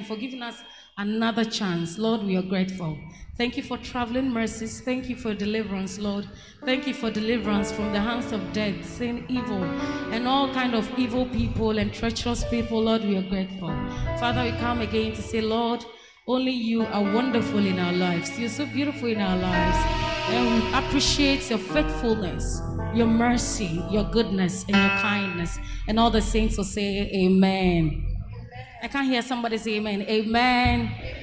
time for giving us another chance. Lord, we are grateful. Thank you for traveling mercies. Thank you for deliverance, Lord. Thank you for deliverance from the hands of death, sin, evil, and all kind of evil people and treacherous people. Lord, we are grateful. Father, we come again to say, Lord, only you are wonderful in our lives. You're so beautiful in our lives. And we appreciate your faithfulness, your mercy, your goodness, and your kindness. And all the saints will say, Amen. I can't hear somebody say amen. amen. Amen.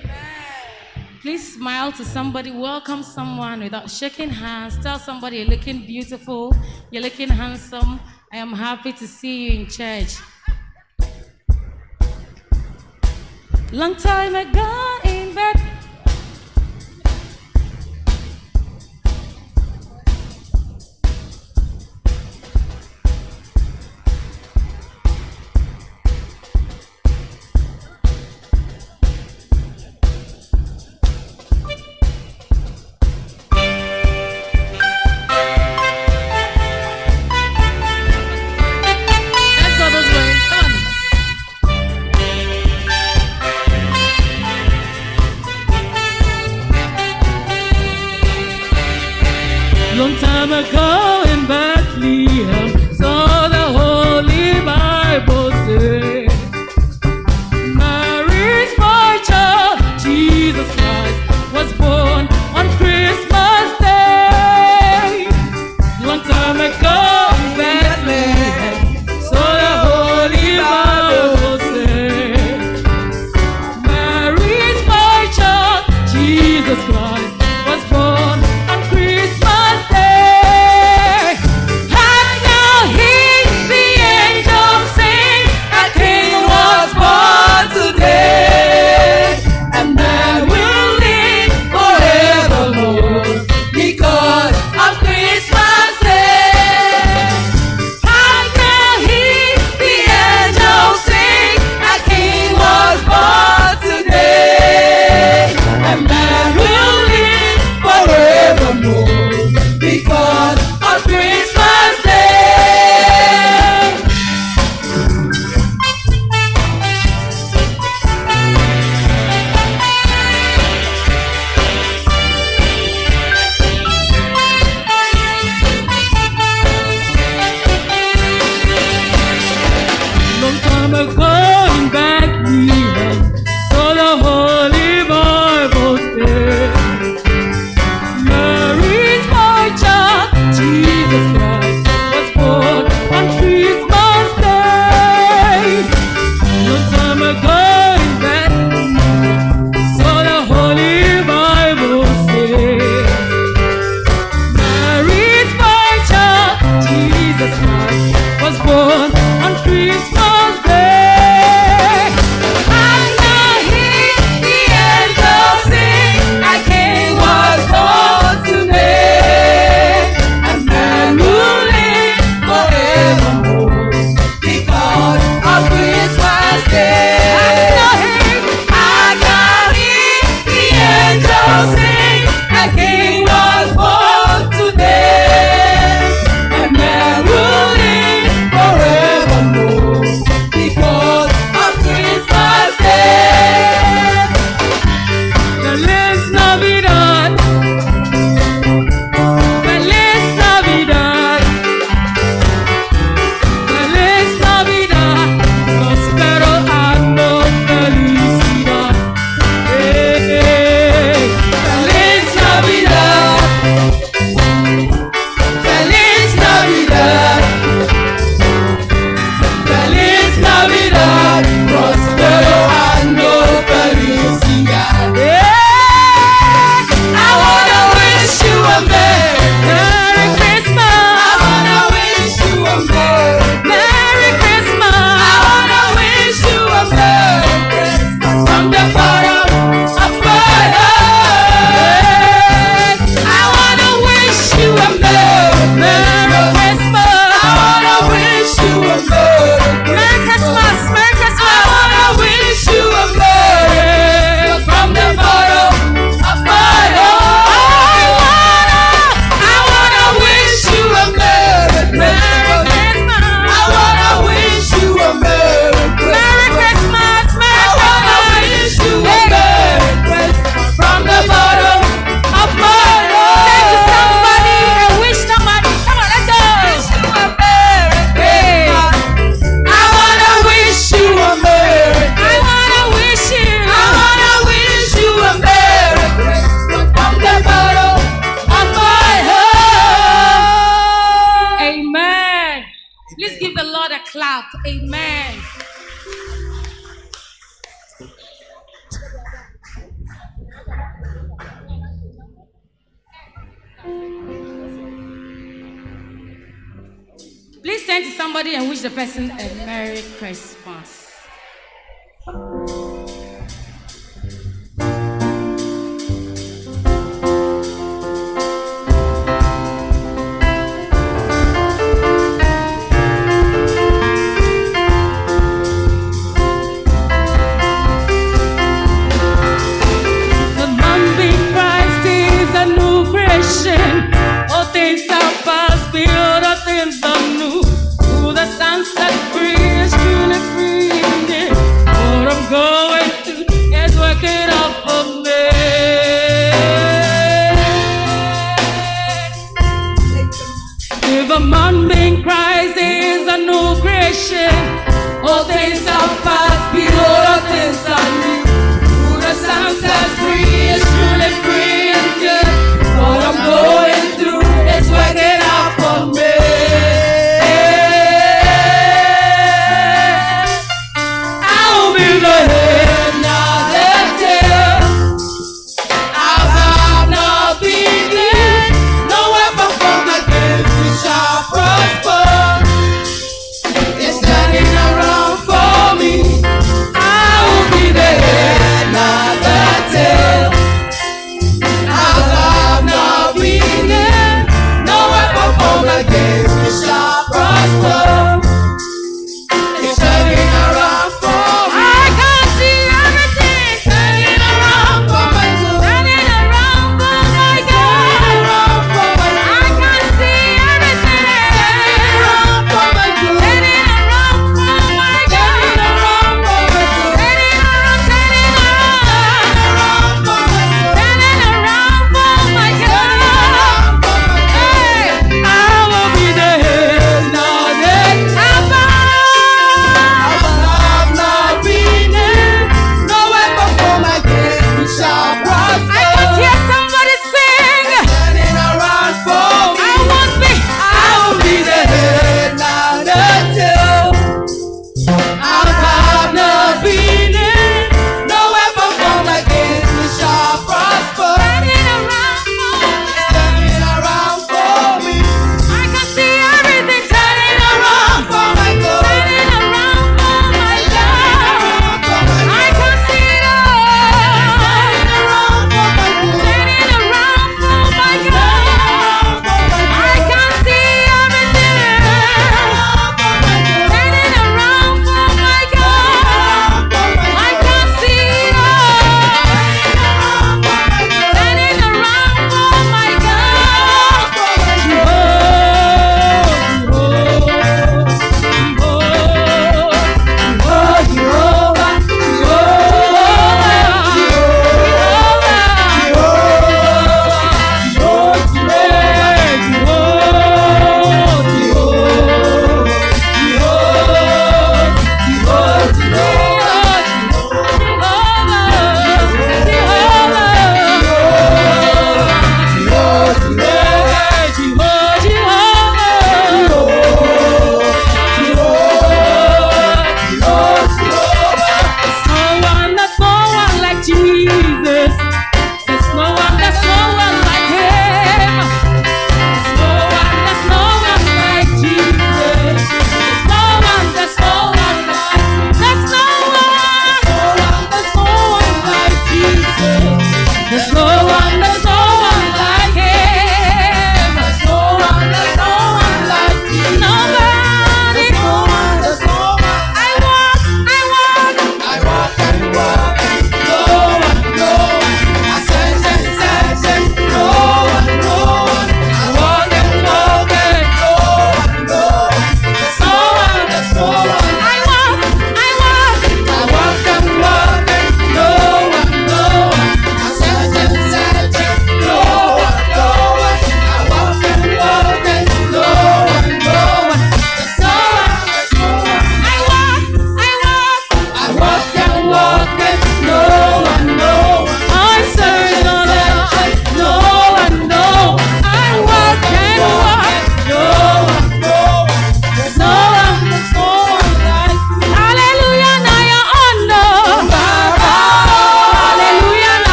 Please smile to somebody, welcome someone without shaking hands. Tell somebody you're looking beautiful, you're looking handsome. I am happy to see you in church. Long time ago in Bethlehem. Things are new. Who the Son set free is truly free.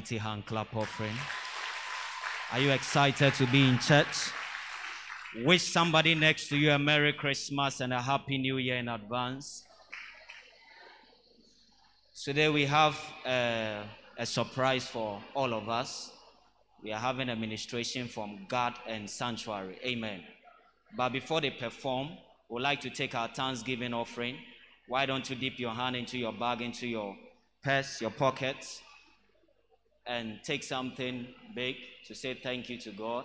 Mighty hand clap offering? Are you excited to be in church? Wish somebody next to you a Merry Christmas and a Happy New Year in advance. Today we have uh, a surprise for all of us. We are having a ministration from God and Sanctuary. Amen. But before they perform, we'd like to take our Thanksgiving offering. Why don't you dip your hand into your bag, into your purse, your pockets, and take something big to say thank you to God?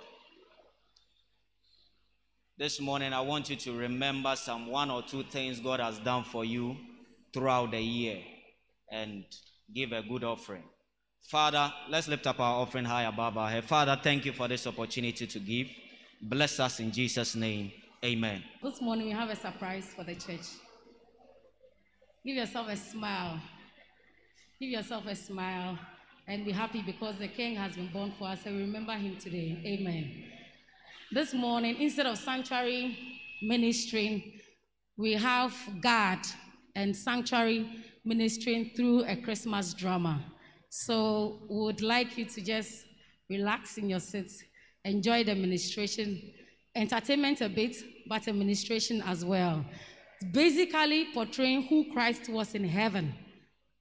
This morning, I want you to remember some one or two things God has done for you throughout the year and give a good offering. Father, let's lift up our offering high above our head. Father, thank you for this opportunity to give. Bless us in Jesus' name. Amen. This morning we have a surprise for the church. Give yourself a smile. Give yourself a smile and be happy because the King has been born for us and we remember him today. Amen. This morning, instead of sanctuary ministering, we have God and sanctuary ministering through a Christmas drama. So we would like you to just relax in your seats, enjoy the ministration, entertainment a bit, but administration as well. Basically portraying who Christ was in heaven,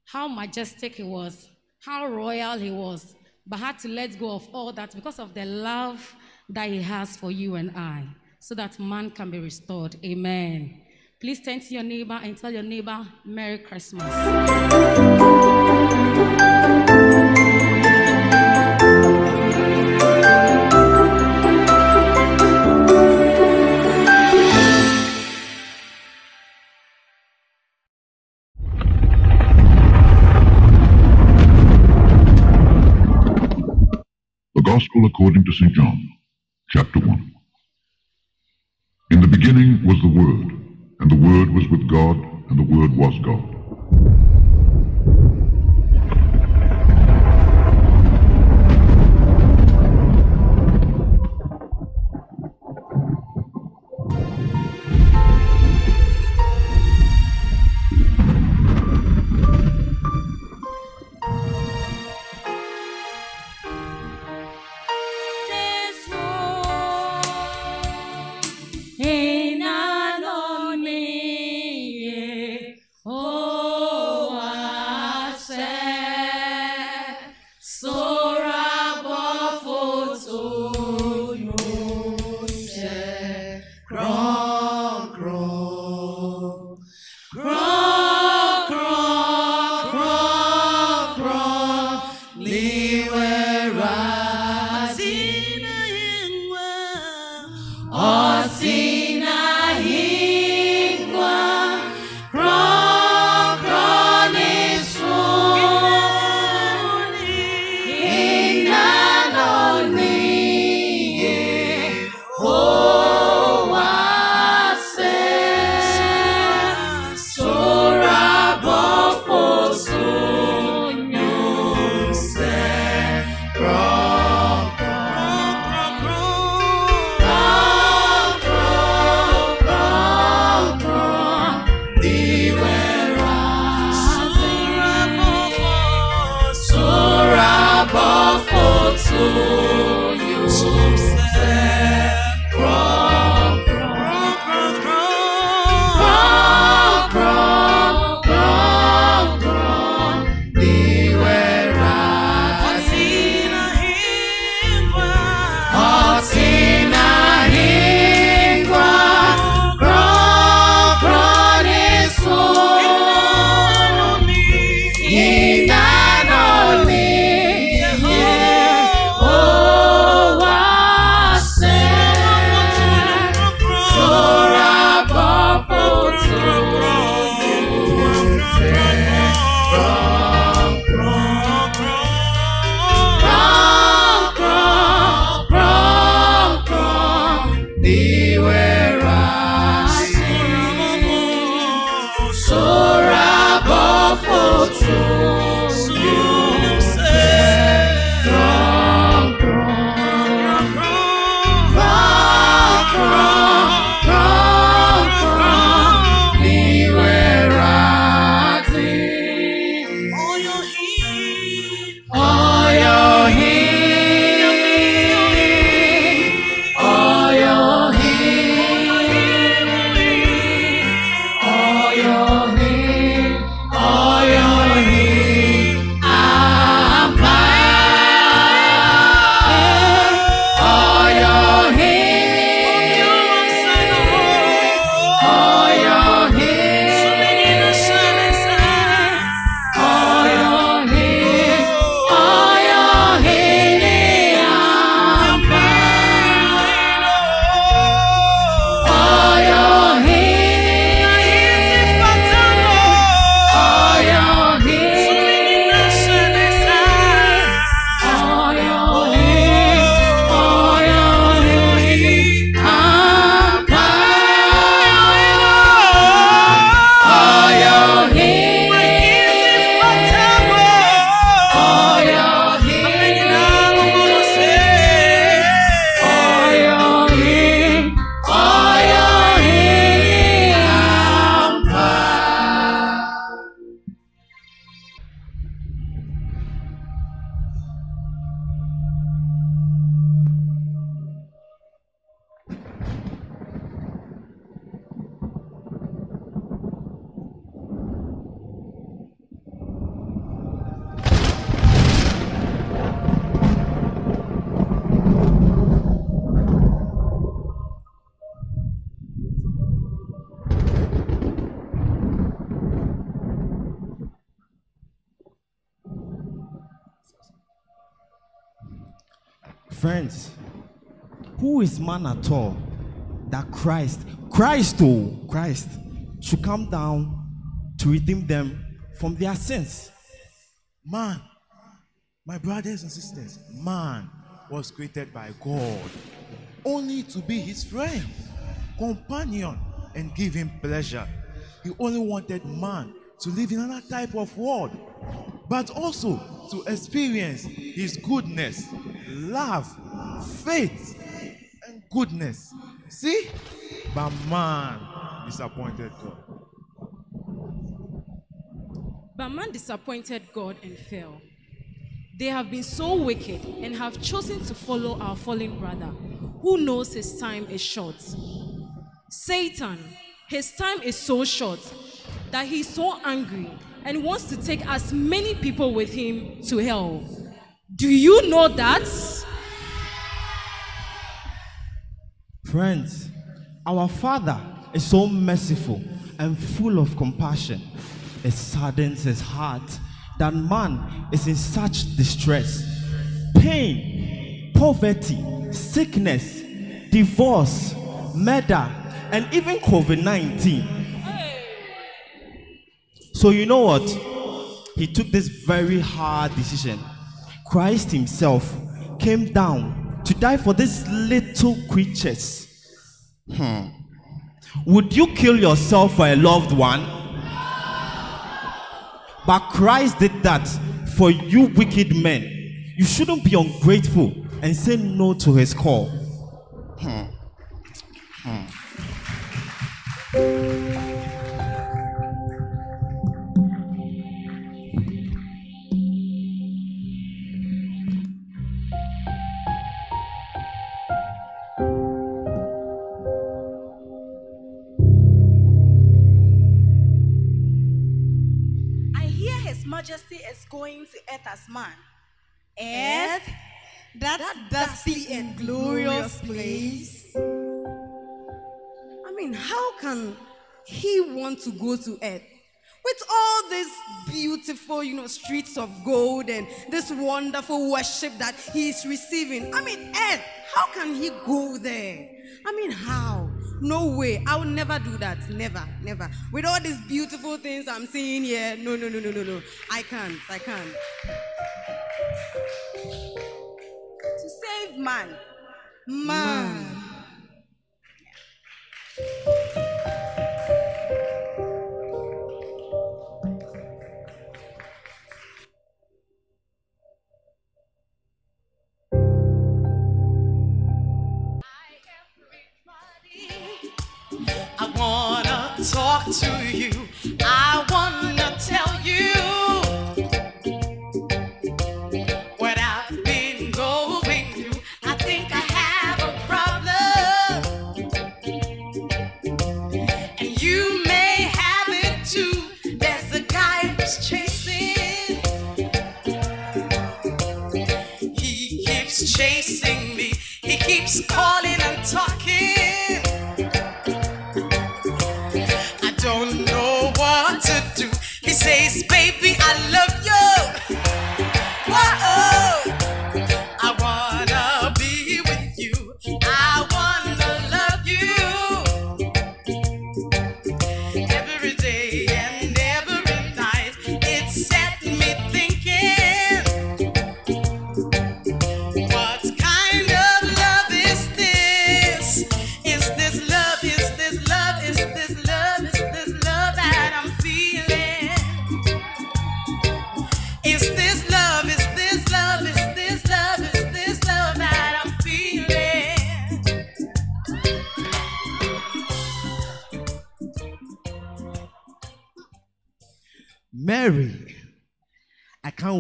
how majestic he was, how royal he was, but had to let go of all that because of the love that He has for you and I, so that man can be restored. Amen. Please turn to your neighbor and tell your neighbor, Merry Christmas. According to St. John, chapter 1. In the beginning was the Word, and the Word was with God, and the Word was God. Christ, oh, Christ, should come down to redeem them from their sins? Man, my brothers and sisters, man was created by God only to be his friend, companion, and give him pleasure. He only wanted man to live in another type of world, but also to experience his goodness, love, faith, and goodness. See? But man disappointed God. But man disappointed God and fell. They have been so wicked and have chosen to follow our fallen brother, who knows his time is short. Satan, his time is so short that he's so angry and wants to take as many people with him to hell. Do you know that? Friends, our Father is so merciful and full of compassion. It saddens his heart that man is in such distress, pain, poverty, sickness, divorce, murder, and even COVID 19. So, you know what? He took this very hard decision. Christ Himself came down to die for these little creatures. Hmm. Would you kill yourself for a loved one? But Christ did that for you wicked men. You shouldn't be ungrateful and say no to his call. Hmm. Hmm. As man. Earth? That dusty and glorious place. I mean, how can he want to go to earth? With all these beautiful, you know, streets of gold and this wonderful worship that he is receiving. I mean, earth, how can he go there? I mean, how? No way. I will never do that. Never, never. With all these beautiful things I'm seeing here, no, no, no, no, no, no. I can't. I can't. To save man. Man. I to you. I wanna tell you what I've been going through. I think I have a problem, and you may have it too. There's a guy who's chasing. He keeps chasing me. He keeps calling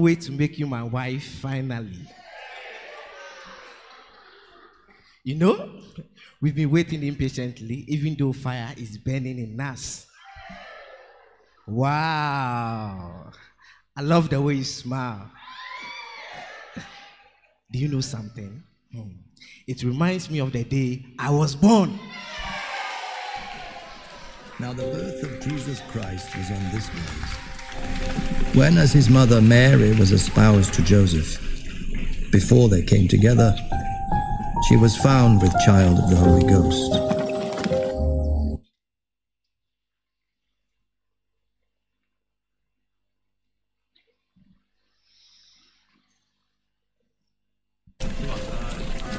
wait to make you my wife finally. You know, we've been waiting impatiently, even though fire is burning in us. Wow. I love the way you smile. Do you know something? Hmm. It reminds me of the day I was born. Now, the birth of Jesus Christ was on this wise. When, as his mother Mary was espoused to Joseph, before they came together, she was found with child of the Holy Ghost.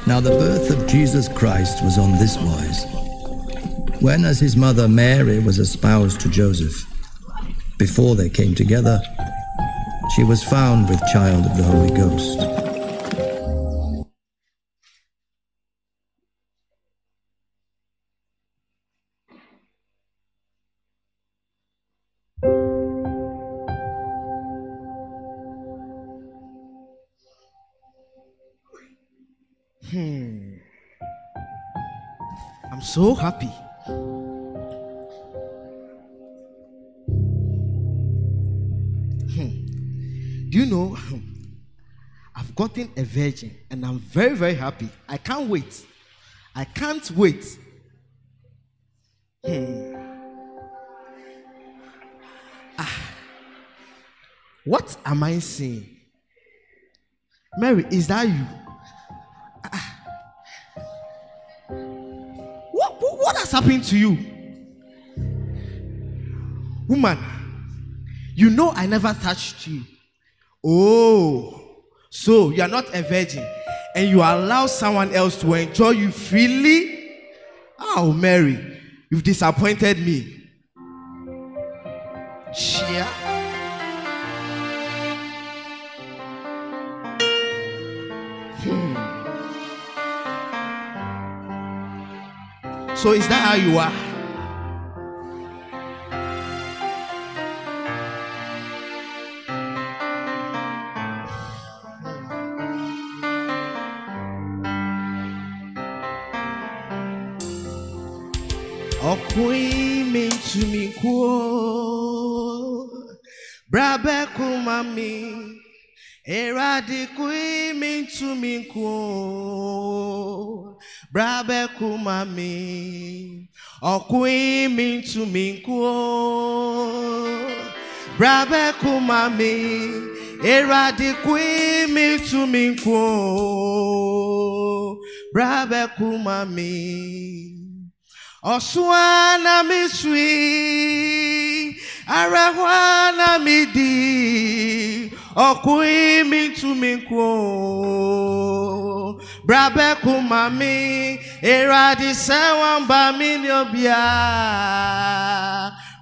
Now the birth of Jesus Christ was on this wise. When, as his mother Mary was espoused to Joseph, before they came together, she was found with child of the Holy Ghost. Hmm. I'm so happy. Gotten a virgin and I'm very, very happy. I can't wait. I can't wait. Hmm. Ah. What am I seeing? Mary, is that you? What, what, what has happened to you? Woman, you know I never touched you. Oh, so you are not a virgin and you allow someone else to enjoy you freely? Oh, Mary, you've disappointed me. Chia. Hmm. So is that how you are? Eradi kuimi ntuminku brabe kumami okuimi ntuminku brabe kumami eradi kuimi ntuminku brabe kumami osuana misui arahwana midi ọkùnrin mi tú mi kú. O brabẹ́kù màmí èrò àdìsẹ́ wọn bá mi ní òbíà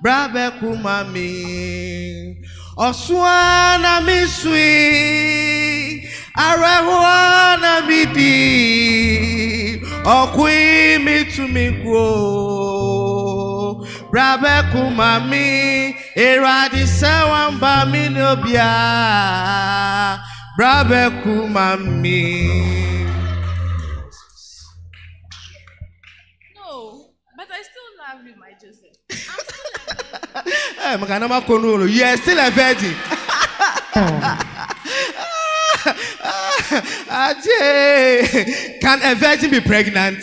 brabẹ́kù màmí ọ̀ṣun ọ̀nà mi sùn. Yìí àrò ẹ̀hún ọ̀nà mi dì. Ọkùnrin mi tú mi kú. o brabẹ́kù màmí èrò àdìsẹ́ ń bá mi ní òbíà brabẹ́kù màmí. No, but I still love you, my Joseph. ẹ mọ̀ká náà má kó nu òòlù you are still a virgin. Ajay, can a virgin be pregnant?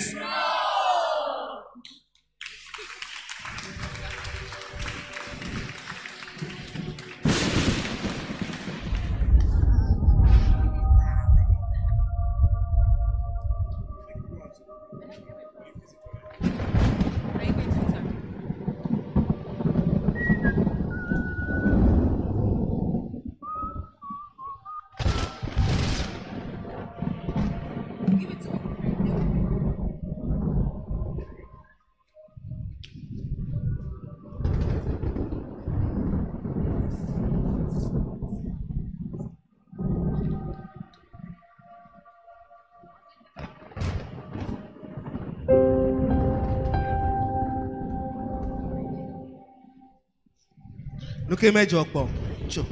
sókè mẹ́jọ pọ̀ jọ.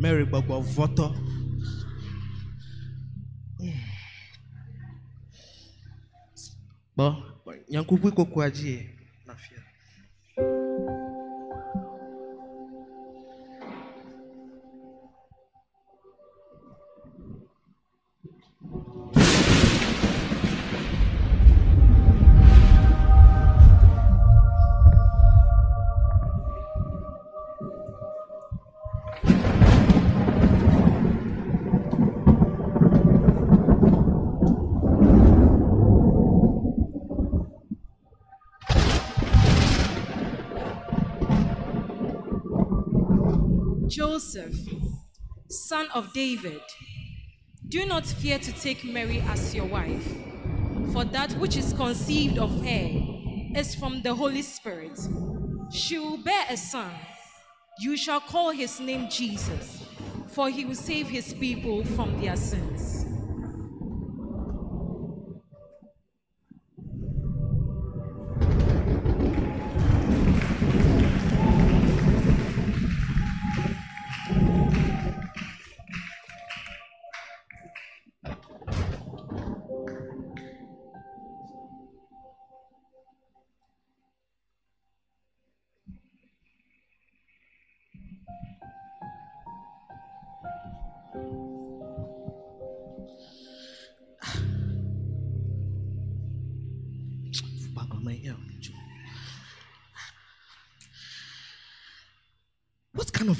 Mary gbọgbọ vọtọ. Gbọ́, yankunpin koko ajé yẹn. Of David, do not fear to take Mary as your wife, for that which is conceived of her is from the Holy Spirit. She will bear a son. You shall call his name Jesus, for he will save his people from their sins.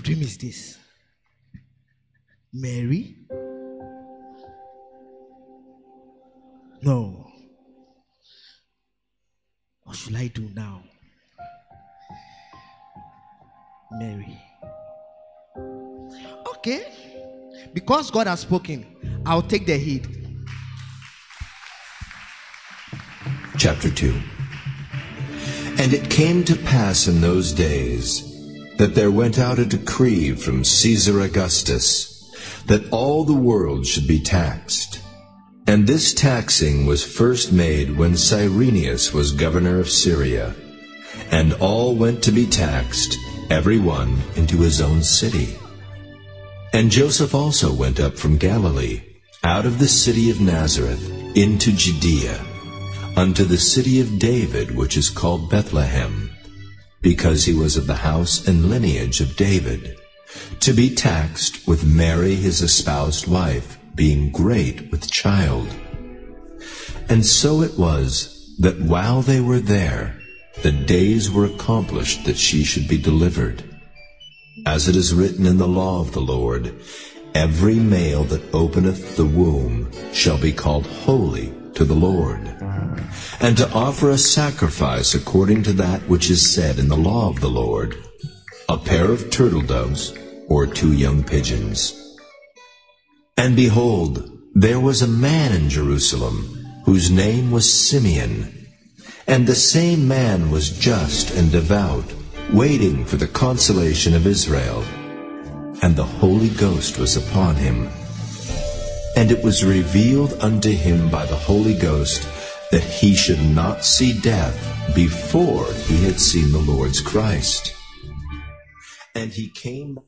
Dream is this? Mary? No. What should I do now? Mary. Okay. Because God has spoken, I'll take the heed. Chapter 2 And it came to pass in those days that there went out a decree from Caesar Augustus that all the world should be taxed. And this taxing was first made when Cyrenius was governor of Syria. And all went to be taxed, every one into his own city. And Joseph also went up from Galilee, out of the city of Nazareth, into Judea, unto the city of David, which is called Bethlehem, because he was of the house and lineage of David, to be taxed with Mary his espoused wife, being great with child. And so it was that while they were there, the days were accomplished that she should be delivered. As it is written in the law of the Lord, every male that openeth the womb shall be called holy to the Lord, and to offer a sacrifice according to that which is said in the law of the Lord, a pair of turtle doves or two young pigeons. And behold, there was a man in Jerusalem whose name was Simeon, and the same man was just and devout, waiting for the consolation of Israel. And the Holy Ghost was upon him. And it was revealed unto him by the Holy Ghost that he should not see death before he had seen the Lord's Christ. And he came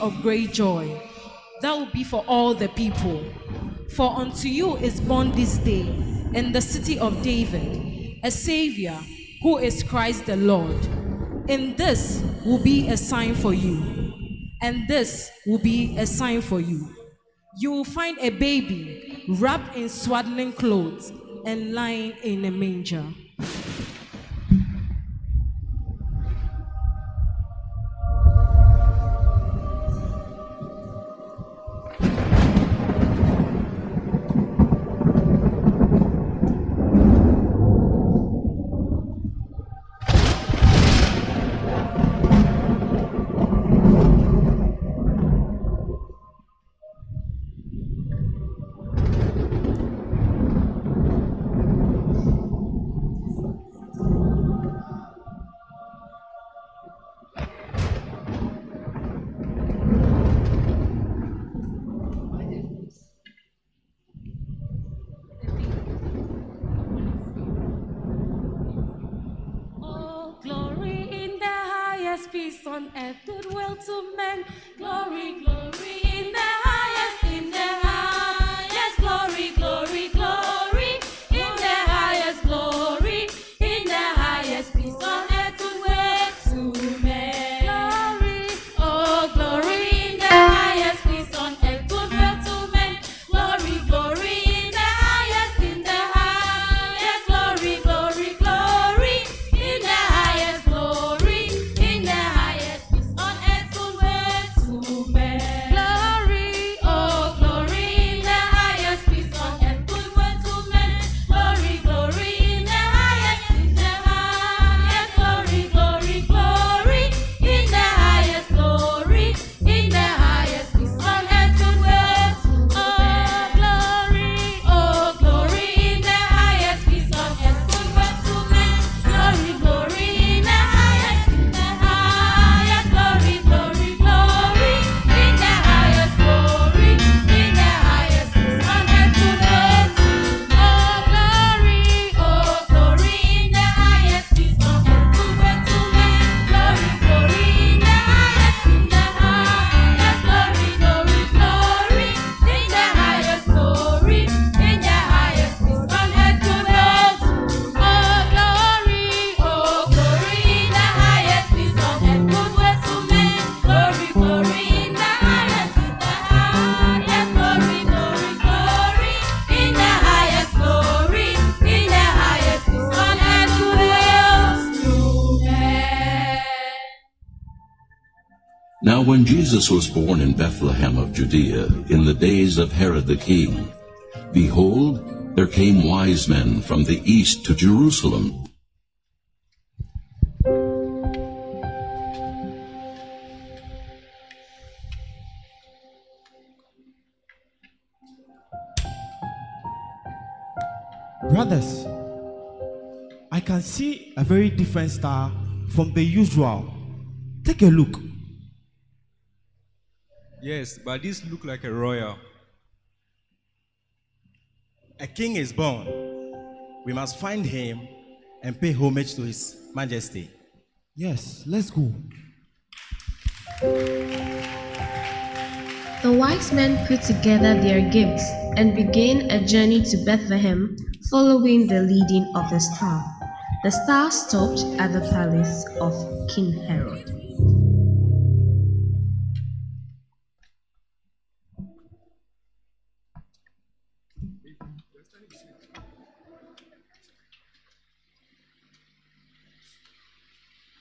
of great joy. That will be for all the people. For unto you is born this day in the city of David a Savior who is Christ the Lord. In this will be a sign for you, and this will be a sign for you. You will find a baby wrapped in swaddling clothes and lying in a manger. On earth, goodwill to men. Glory, glory Jesus was born in Bethlehem of Judea in the days of Herod the king, behold, there came wise men from the east to Jerusalem, Brothers, I can see a very different star from the usual. Take a look. Yes, but this look like a royal. A king is born. We must find him and pay homage to his majesty. Yes, let's go. The wise men put together their gifts and began a journey to Bethlehem, following the leading of the star. The star stopped at the palace of King Herod.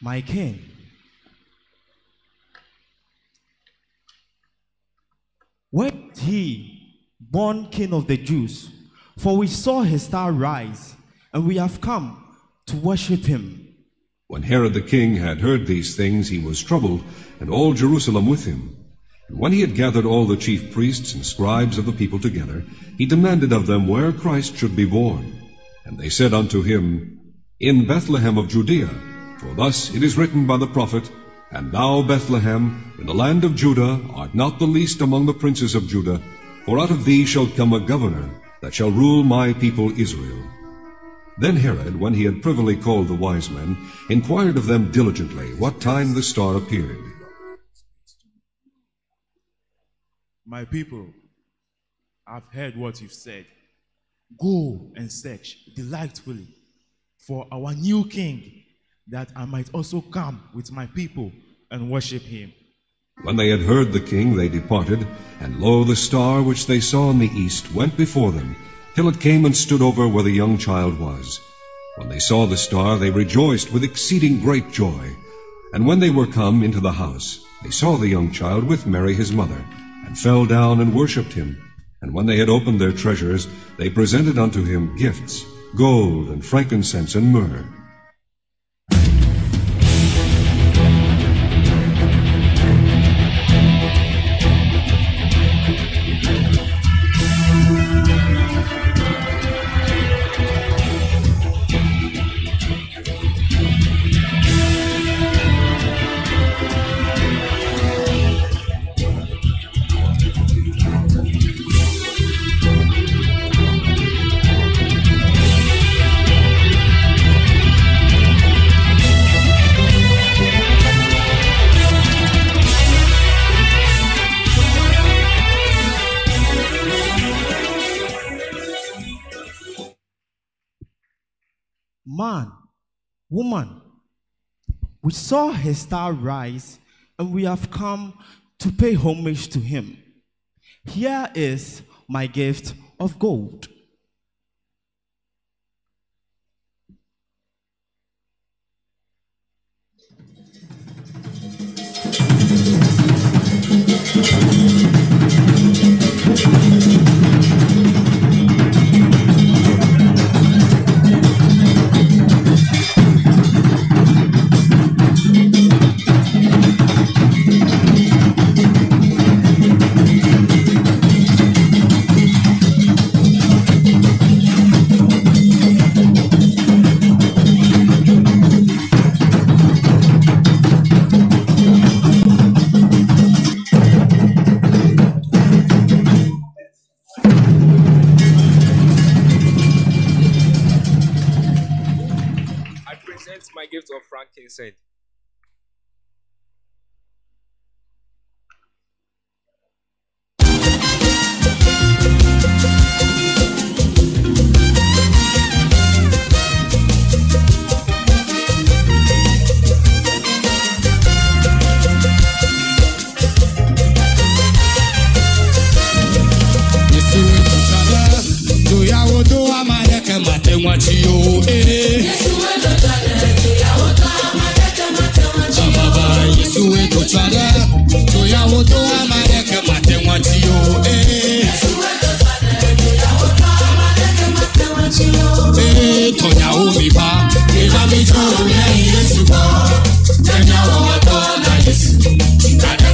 My king. When he born king of the Jews? For we saw his star rise, and we have come to worship him. When Herod the king had heard these things, he was troubled, and all Jerusalem with him. And when he had gathered all the chief priests and scribes of the people together, he demanded of them where Christ should be born. And they said unto him, In Bethlehem of Judea, for thus it is written by the prophet, And thou, Bethlehem, in the land of Judah, art not the least among the princes of Judah, for out of thee shall come a governor that shall rule my people Israel. Then Herod, when he had privily called the wise men, inquired of them diligently what time the star appeared. My people, I've heard what you've said. Go and search delightfully for our new king, that I might also come with my people and worship him. When they had heard the king, they departed, and lo, the star which they saw in the east went before them, till it came and stood over where the young child was. When they saw the star, they rejoiced with exceeding great joy. And when they were come into the house, they saw the young child with Mary his mother, and fell down and worshipped him. And when they had opened their treasures, they presented unto him gifts, gold and frankincense and myrrh. Woman, we saw his star rise and we have come to pay homage to him. Here is my gift of gold. I present my gift of frankincense. Yesu wetu chada, tuyawo do Wetu chada, tuyawo do amayeke mate mwachi yo eh. Eh, tonya o mi ba, eba mi jo lẹ́yìn Yesu bọ̀, ẹ̀yà wọ̀ tọ́ na Yesu.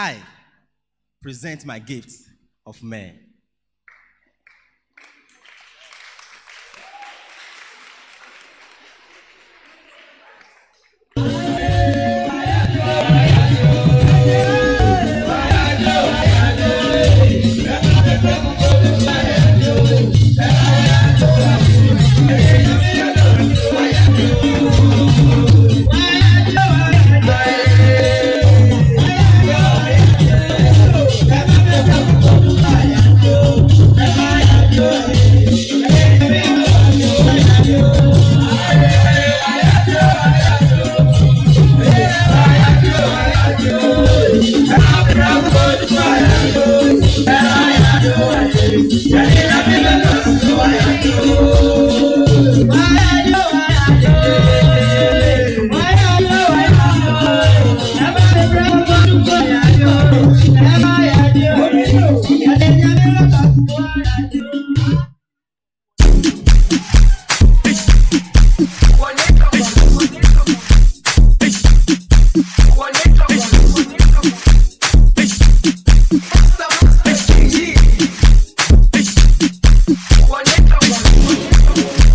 I present my gift of myrrh.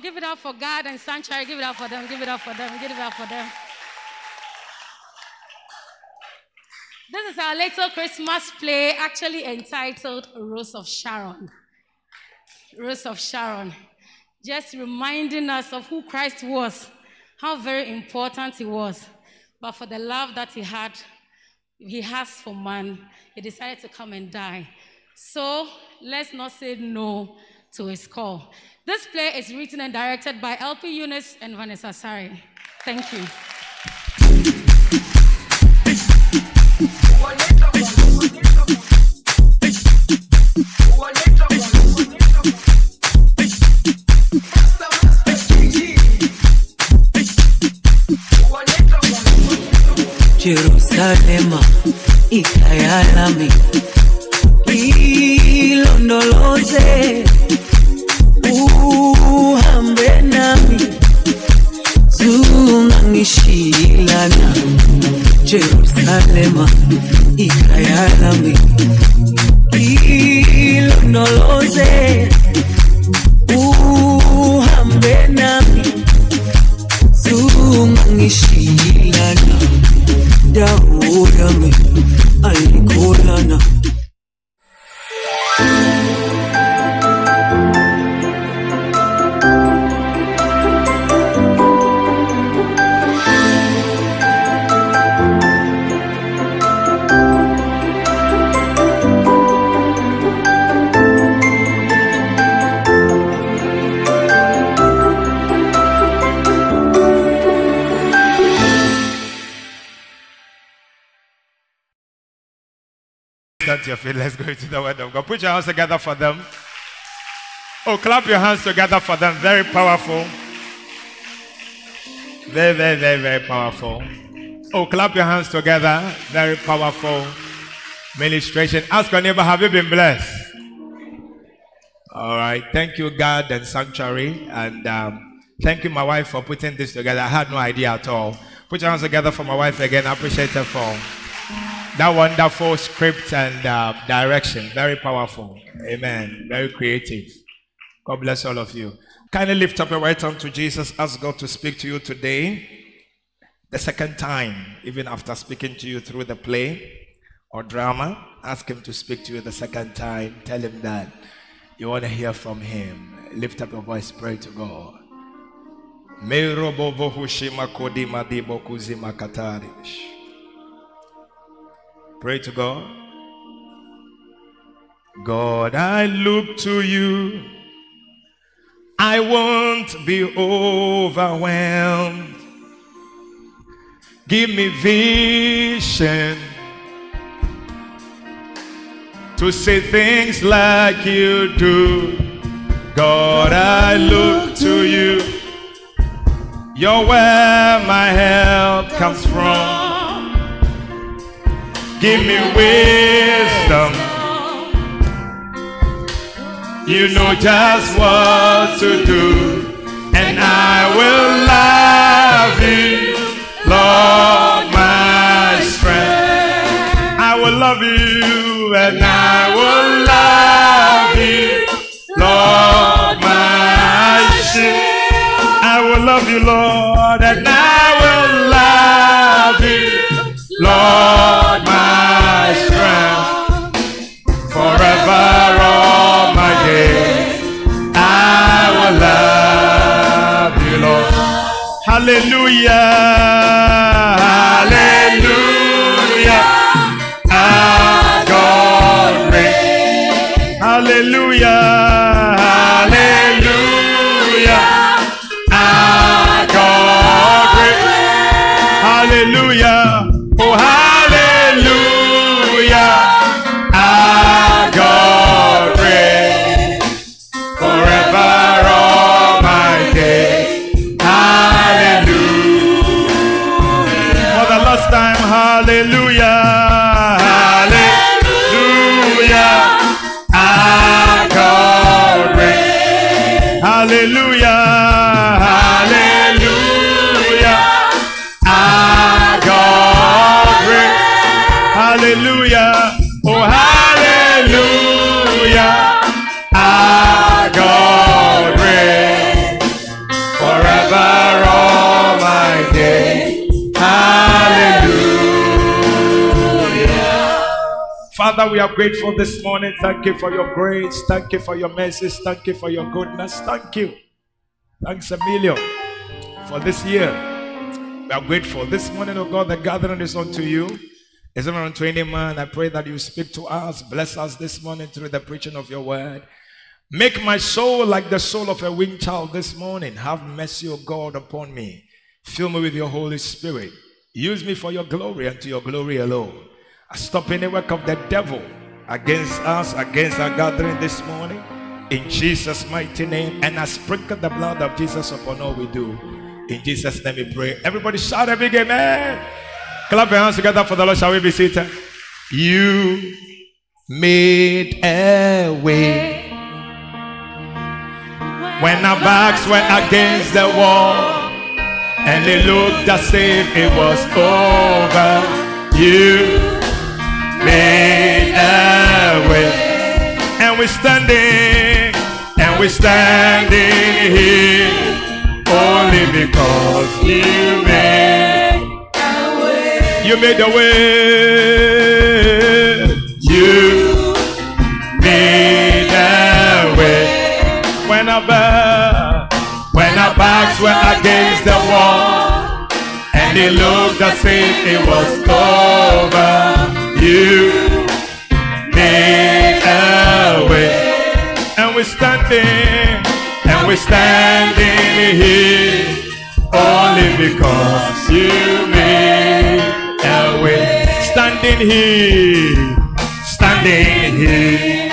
give it up for God and Sanctuary. Give it up for them. Give it up for them. Give it up for them. This is our little Christmas play, actually entitled Rose of Sharon. Rose of Sharon. Just reminding us of who Christ was, how very important he was. But for the love that he had, he has for man, he decided to come and die. So let's not say no to his call. This play is written and directed by LP Eunice and Vanessa Sari. Thank you. Jerusalema ikhaya lami ilondoloze uhambe nami zungangishilana Jerusalema ikhaya lami. Ilondoloze Let's go into the word of God. Put your hands together for them. Oh, clap your hands together for them. Very powerful. Very, very, very, very powerful. Oh, clap your hands together. Very powerful ministration. Ask your neighbor, have you been blessed? All right. Thank you, God and Sanctuary. And um, thank you, my wife, for putting this together. I had no idea at all. Put your hands together for my wife again. I appreciate her for that wonderful script and uh, direction. Very powerful. Amen. Very creative. God bless all of you. Kindly lift up your right hand to Jesus. Ask God to speak to you today. The second time, even after speaking to you through the play or drama, ask Him to speak to you the second time. Tell Him that you want to hear from Him. Lift up your voice. Pray to God. Merobovohushima kodima dibo kuzima katarish. Pray to God. God, I look to you. I won't be overwhelmed. Give me vision to say things like you do. God, I look to you. You're where my help comes from. Give me wisdom. You know just what to do, and I will love you, Lord, my strength. I will love you, and I will love you, Lord, my shield. I will love you, Lord, and I Forever, all my days, I will love you, Lord. Hallelujah. We are grateful this morning. Thank you for your grace. Thank you for your mercies. Thank you for your goodness. Thank you. Thanks a million for this year. We are grateful. This morning, oh God, the gathering is unto you. It's not unto any man. I pray that you speak to us. Bless us this morning through the preaching of your word. Make my soul like the soul of a winged child this morning. Have mercy, O God, upon me. Fill me with your Holy Spirit. Use me for your glory and to your glory alone. I stop any work of the devil against us, against our gathering this morning. In Jesus' mighty name. And I sprinkle the blood of Jesus upon all we do. In Jesus' name we pray. Everybody shout a big amen. Clap your hands together for the Lord. Shall we be seated? You made a way when our backs were against the wall and it looked as if it was over. You made a way, and we're standing, and we're standing here only because you made a way. You made a way. You made a way when our when our backs were against the wall, and it looked as if it was over. You made a way, and we're standing, and we're standing here only because you made a way. Standing here, standing here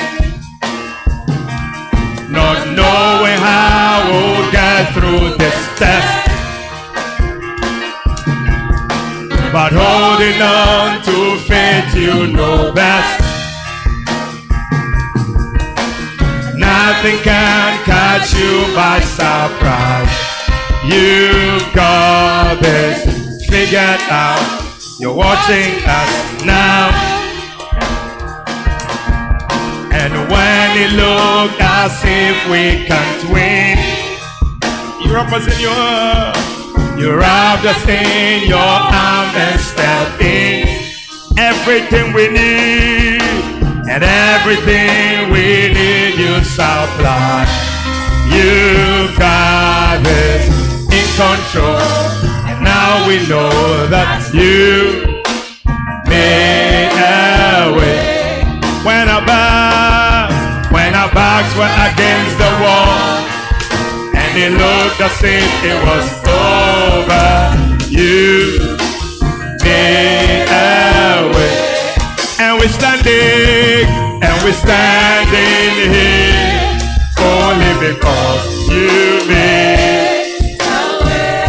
not knowing how we'll get through this test. Holding on to faith, you know best. Nothing can catch you by surprise. You've got this figured out. You're watching us now. And when it look as if we can't win, you wrap us in your, you wrap us in your arms and step in. Everything we need, and everything we need, you supply. You got us in control, and now we know that you made a way when our backs, when our backs were against the wall, it looked as if it was over. You made a way, and we're standing, and we're standing here only because you made a.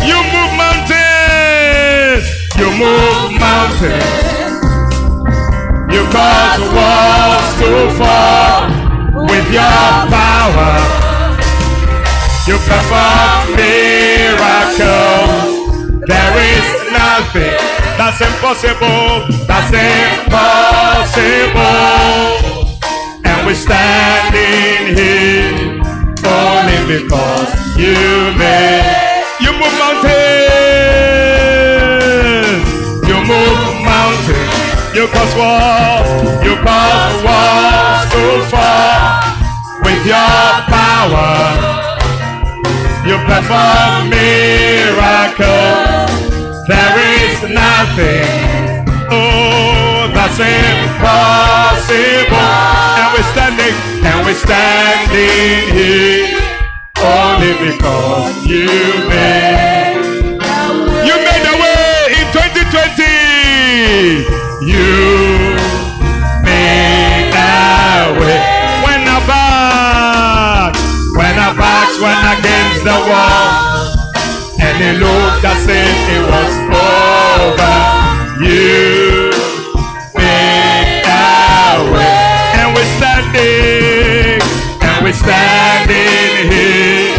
You move mountains, you move mountains. You cause walls to fall with your power. You perform miracles. There is nothing that's impossible. That's impossible. And we're standing here only because you made. You move mountains. You move mountains. You cause walls, you cause walls to fall with your power. Perform miracles. There is nothing, oh, that's impossible. And we're standing, and we're standing here only because you made, you made a way in 2020. You made a way when our back, when backs went against the wall, it looked as if it was over. You made way, and we're standing, and we're standing here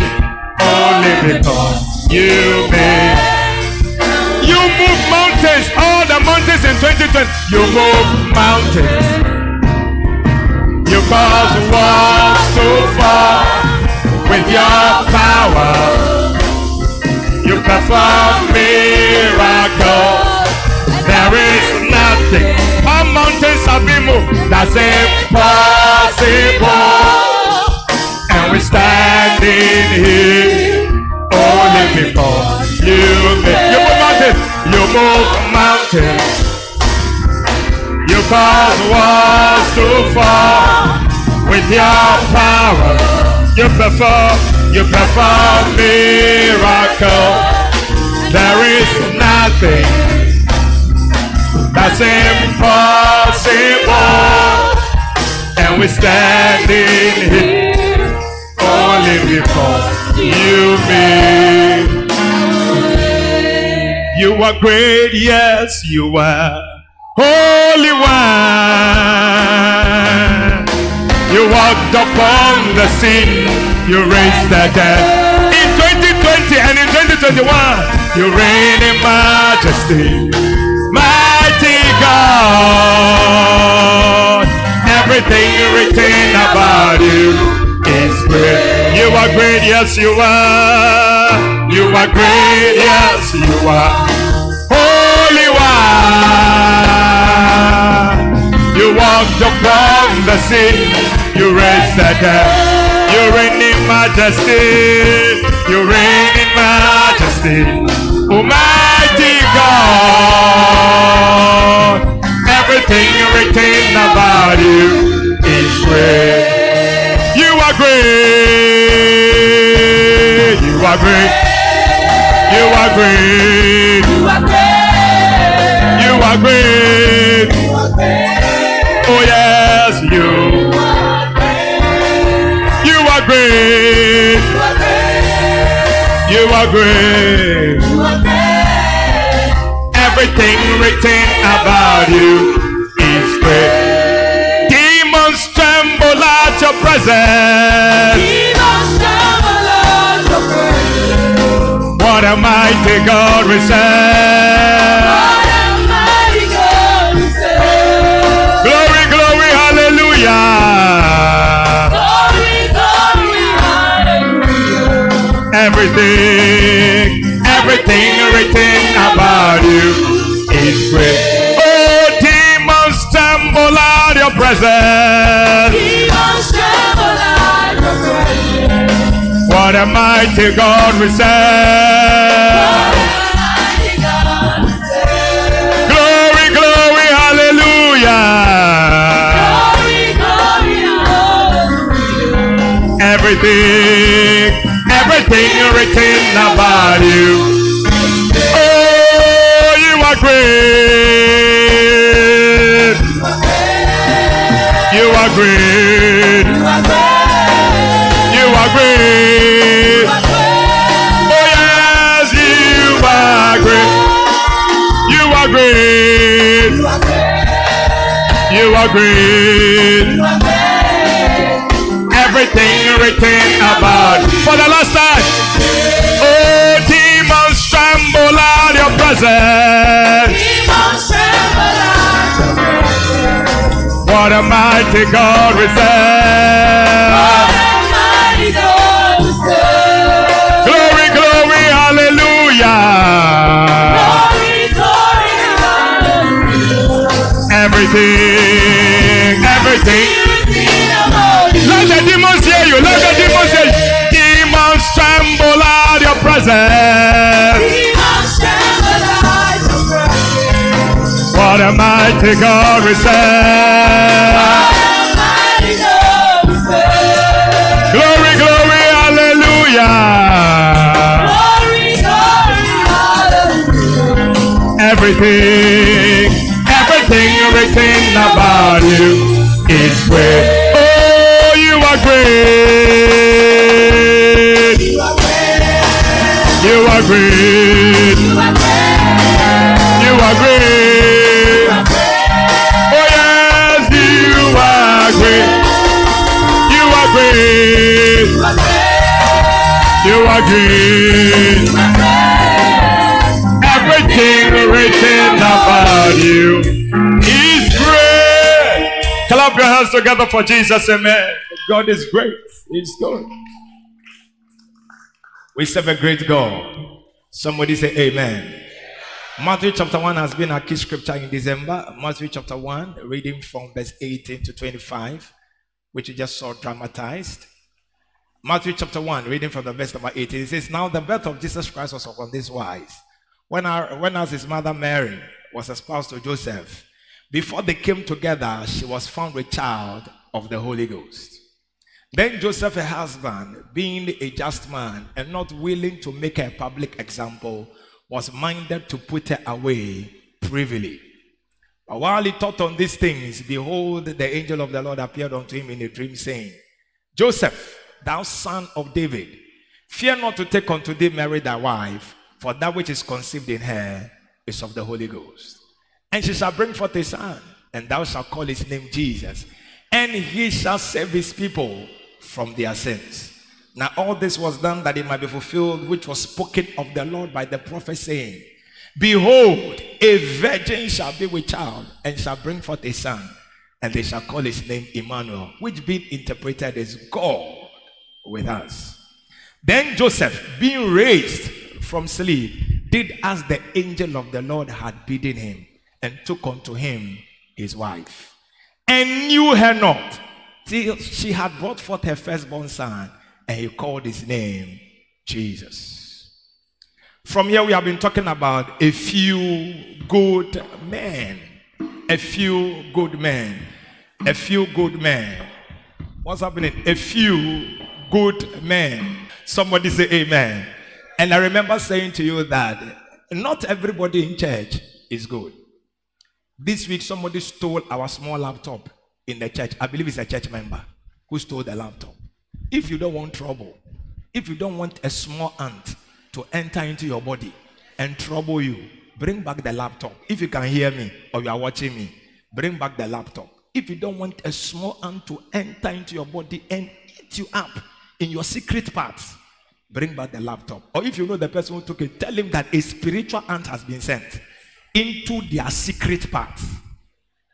only because you made. You move mountains, all the mountains in 2020. happen. You move mountains. You cause walls to fall with your power. Perform miracles. There is nothing. All mountains have been moved. That's impossible. And we're standing here only because you made. You move mountains. You move mountains. You cause walls to fall with your power. You perform, you perform miracle. There is nothing that's impossible. And we're standing here only because you made. You are great, yes, you are. Holy One. You walked upon the sea, you raised the dead. In 2020 and in 2021, you reign in majesty. Mighty God, everything you written about you is great. You are great, yes, you are. You are great, yes, you are. Holy One. You walked upon the sea, you raised the dead. You reign majesty, you reign in majesty. Almighty God, everything written about you is great. You are great, you are great, you are great, you are great, you are great. Oh yes, you. You You are great. Everything written about you is great. Demons tremble at your presence. Demons tremble at your presence. What a mighty God we serve. Glory, glory, hallelujah. Everything, everything written about you is great. Oh, demons tremble at your presence. Demons tremble at your presence. What a mighty God we serve. Glory, glory, hallelujah. Glory, glory, hallelujah. Everything, everything written about you. For the last time. Oh, demons tremble at your presence. What a mighty God we serve. What a mighty God we serve. Glory, glory, hallelujah. Glory, glory, hallelujah. Everything, everything written about you is great. Oh, you are great. you are great. You are great. You are great. You are. Everything written about you is great. Clap your hands together for Jesus. Amen. God is great. He's good. We serve a great God. Somebody say amen. Matthew chapter 1 has been our key scripture in December. Matthew chapter 1, reading from verse 18 to 25, which we just saw dramatized. Matthew chapter 1, reading from the verse number 18, it says, Now the birth of Jesus Christ was upon this wise. When, our, when as his mother Mary was espoused to Joseph, before they came together, she was found with child of the Holy Ghost. Then Joseph, her husband, being a just man and not willing to make a public example, was minded to put her away privily. But while he thought on these things, behold, the angel of the Lord appeared unto him in a dream, saying, Joseph, thou son of David, fear not to take unto thee Mary thy wife, for that which is conceived in her is of the Holy Ghost. And she shall bring forth a son, and thou shalt call his name Jesus, and he shall save his people from their sins. Now, all this was done that it might be fulfilled, which was spoken of the Lord by the prophet, saying, Behold, a virgin shall be with child, and shall bring forth a son, and they shall call his name Emmanuel, which being interpreted as God with us. Then Joseph, being raised from sleep, did as the angel of the Lord had bidden him, and took unto him his wife, and knew her not till she had brought forth her firstborn son, and he called his name Jesus. From here, we have been talking about a few good men. A few good men. A few good men. What's happening? A few good men. Somebody say amen. And I remember saying to you that not everybody in church is good. This week, somebody stole our small laptop in the church. I believe it's a church member who stole the laptop. If you don't want trouble, if you don't want a small ant to enter into your body and trouble you, bring back the laptop. If you can hear me or you are watching me, bring back the laptop. If you don't want a small ant to enter into your body and eat you up in your secret parts, bring back the laptop. Or if you know the person who took it, tell him that a spiritual ant has been sent into their secret parts.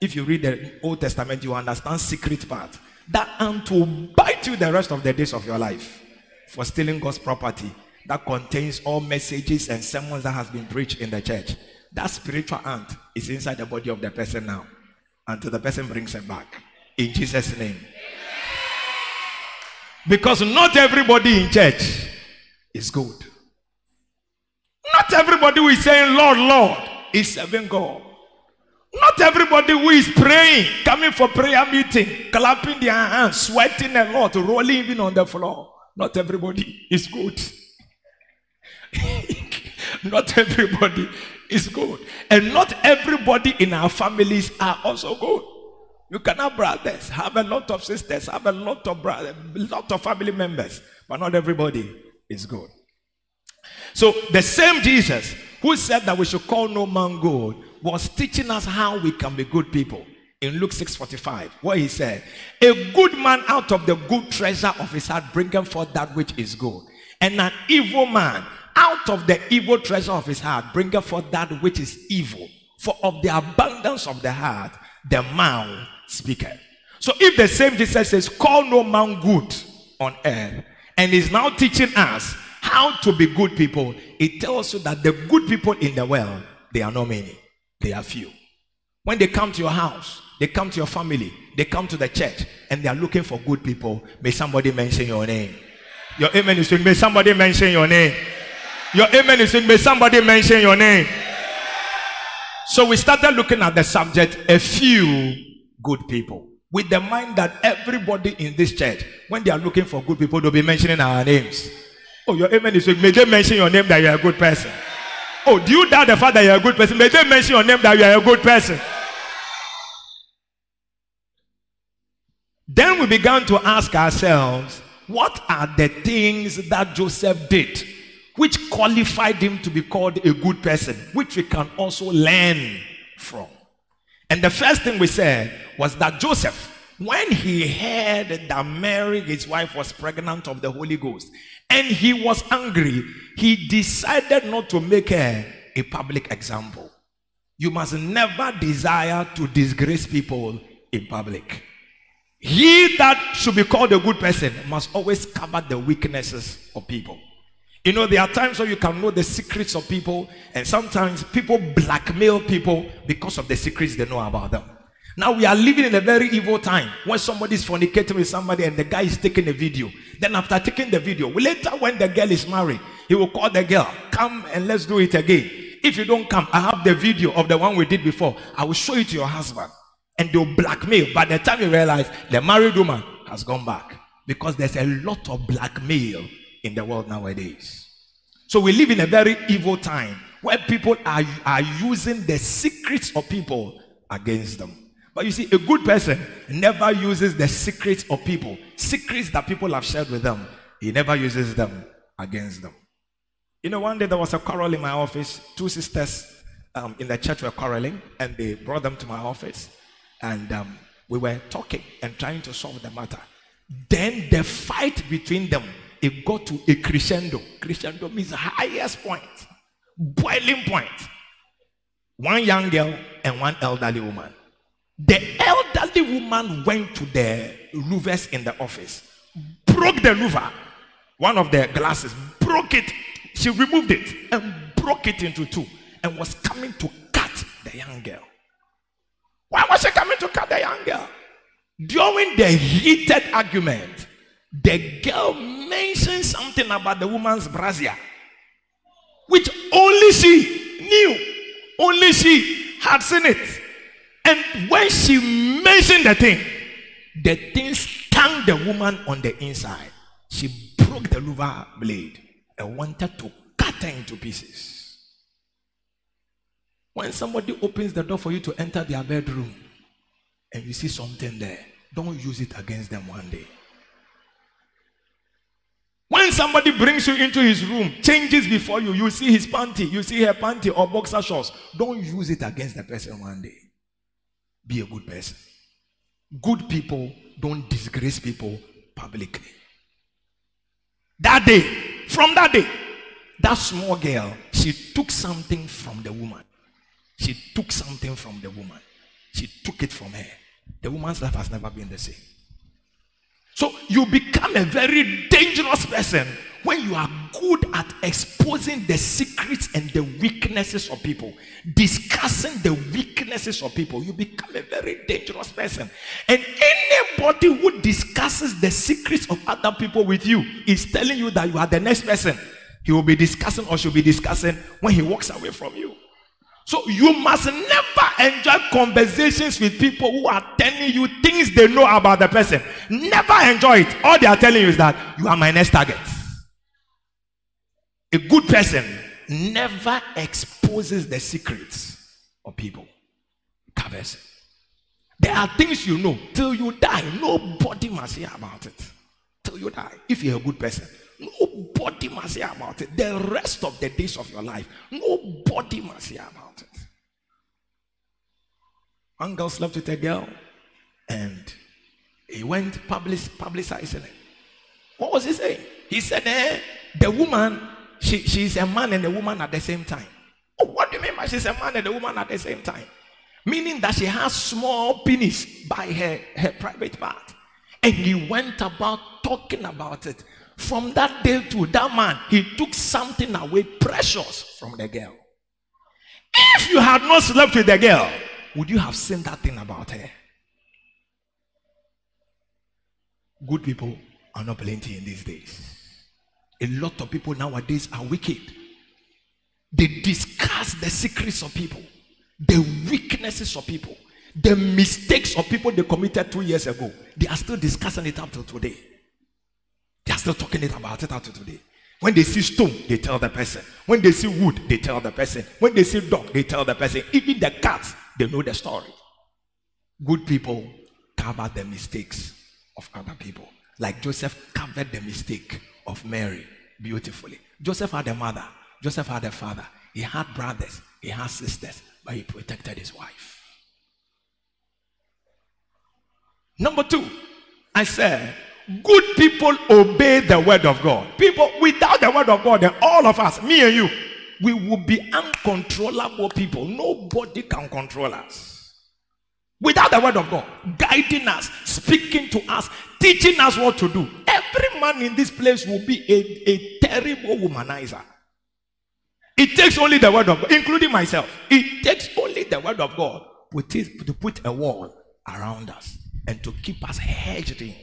If you read the Old Testament, you understand secret part. That ant will bite you the rest of the days of your life for stealing God's property that contains all messages and sermons that has been preached in the church. That spiritual ant is inside the body of the person now until the person brings it back. In Jesus' name. Because not everybody in church is good. Not everybody who is saying, Lord, Lord, is serving God. Not everybody who is praying, coming for prayer meeting, clapping their hands, sweating a lot, rolling even on the floor. Not everybody is good. not everybody is good. And not everybody in our families are also good. You can have brothers, have a lot of sisters, have a lot of brothers, lot of family members, but not everybody is good. So the same Jesus who said that we should call no man good was teaching us how we can be good people. In Luke 6:45, where he said, A good man out of the good treasure of his heart bringeth forth that which is good. And an evil man out of the evil treasure of his heart bringeth forth that which is evil. For of the abundance of the heart, the mouth speaketh. So if the same Jesus says, Call no man good on earth, and is now teaching us how to be good people, it tells you that the good people in the world, they are not many, they are few. When they come to your house, they come to your family, they come to the church, and they are looking for good people. May somebody mention your name. Your amen is saying, May somebody mention your name. Your amen is saying, May somebody mention your name. So we started looking at the subject, a few good people. With the mind that everybody in this church, when they are looking for good people, they'll be mentioning our names. Oh, your amen is May they mention your name that you are a good person. Oh, do you doubt the fact that you are a good person? May they mention your name that you are a good person. Then we began to ask ourselves, what are the things that Joseph did which qualified him to be called a good person, which we can also learn from? And the first thing we said was that Joseph, when he heard that Mary, his wife, was pregnant of the Holy Ghost, and he was angry, he decided not to make her a public example. You must never desire to disgrace people in public. He that should be called a good person must always cover the weaknesses of people. You know, there are times where you can know the secrets of people, and sometimes people blackmail people because of the secrets they know about them. Now we are living in a very evil time when somebody is fornicating with somebody and the guy is taking a video. Then after taking the video, later when the girl is married, he will call the girl, come and let's do it again. If you don't come, I have the video of the one we did before. I will show it to your husband. And they'll blackmail. By the time you realize the married woman has gone back. Because there's a lot of blackmail in the world nowadays. So we live in a very evil time where people are, are using the secrets of people against them. But you see, a good person never uses the secrets of people, secrets that people have shared with them. He never uses them against them. You know, one day there was a quarrel in my office. Two sisters um, in the church were quarreling, and they brought them to my office. And um, we were talking and trying to solve the matter. Then the fight between them it got to a crescendo. Crescendo means highest point, boiling point. One young girl and one elderly woman. The elderly woman went to the louvers in the office, broke the louver, one of the glasses, broke it. She removed it and broke it into two and was coming to cut the young girl. Why was she coming to cut the young girl? During the heated argument, the girl mentioned something about the woman's brazier, which only she knew, only she had seen it. And when she mentioned the thing, the thing stung the woman on the inside. She broke the louver blade and wanted to cut her into pieces. When somebody opens the door for you to enter their bedroom and you see something there, don't use it against them one day. When somebody brings you into his room, changes before you, you see his panty, you see her panty or boxer shorts, don't use it against the person one day. Be a good person. Good people don't disgrace people publicly. That day, from that day, that small girl, she took something from the woman. She took something from the woman. She took it from her. The woman's life has never been the same. So you become a very dangerous person when you are good at exposing the secrets and the weaknesses of people, discussing the weaknesses of people. You become a very dangerous person. And anybody who discusses the secrets of other people with you is telling you that you are the next person he will be discussing or she'll be discussing when he walks away from you. So you must never enjoy conversations with people who are telling you things they know about the person. Never enjoy it. All they are telling you is that you are my next target. A good person never exposes the secrets of people. Covers. There are things you know till you die. Nobody must hear about it. Till you die. If you're a good person. Nobody must hear about it. The rest of the days of your life, nobody must hear about it. One girl slept with a girl and he went public, publicizing it. What was he saying? He said, eh, the woman, she, she's a man and a woman at the same time. Oh, what do you mean by she's a man and a woman at the same time? Meaning that she has small penis by her, her private part. And he went about talking about it. From that day to that man, he took something away precious from the girl. If you had not slept with the girl, would you have seen that thing about her? Good people are not plenty in these days. A lot of people nowadays are wicked. They discuss the secrets of people, the weaknesses of people, the mistakes of people they committed two years ago. They are still discussing it up to today. They are still talking it about it to today. When they see stone, they tell the person. When they see wood, they tell the person. When they see dog, they tell the person. Even the cats, they know the story. Good people cover the mistakes of other people. Like Joseph covered the mistake of Mary beautifully. Joseph had a mother, Joseph had a father, he had brothers, he had sisters, but he protected his wife. Number two, I said, good people obey the word of God. People, without the word of God, then all of us, me and you, we will be uncontrollable people. Nobody can control us. Without the word of God, guiding us, speaking to us, teaching us what to do, every man in this place will be a, a terrible womanizer. It takes only the word of God, including myself. It takes only the word of God to put a wall around us and to keep us hedged in.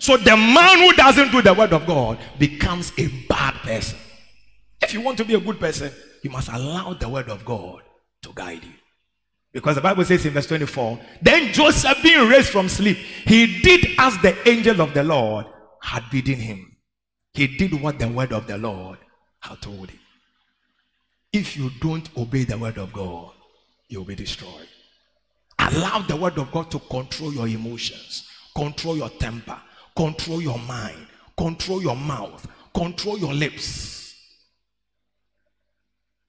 So the man who doesn't do the word of God becomes a bad person. If you want to be a good person, you must allow the word of God to guide you. Because the Bible says in verse 24, then Joseph being raised from sleep, he did as the angel of the Lord had bidden him. He did what the word of the Lord had told him. If you don't obey the word of God, you'll be destroyed. Allow the word of God to control your emotions, control your temper, control your mind, control your mouth, control your lips.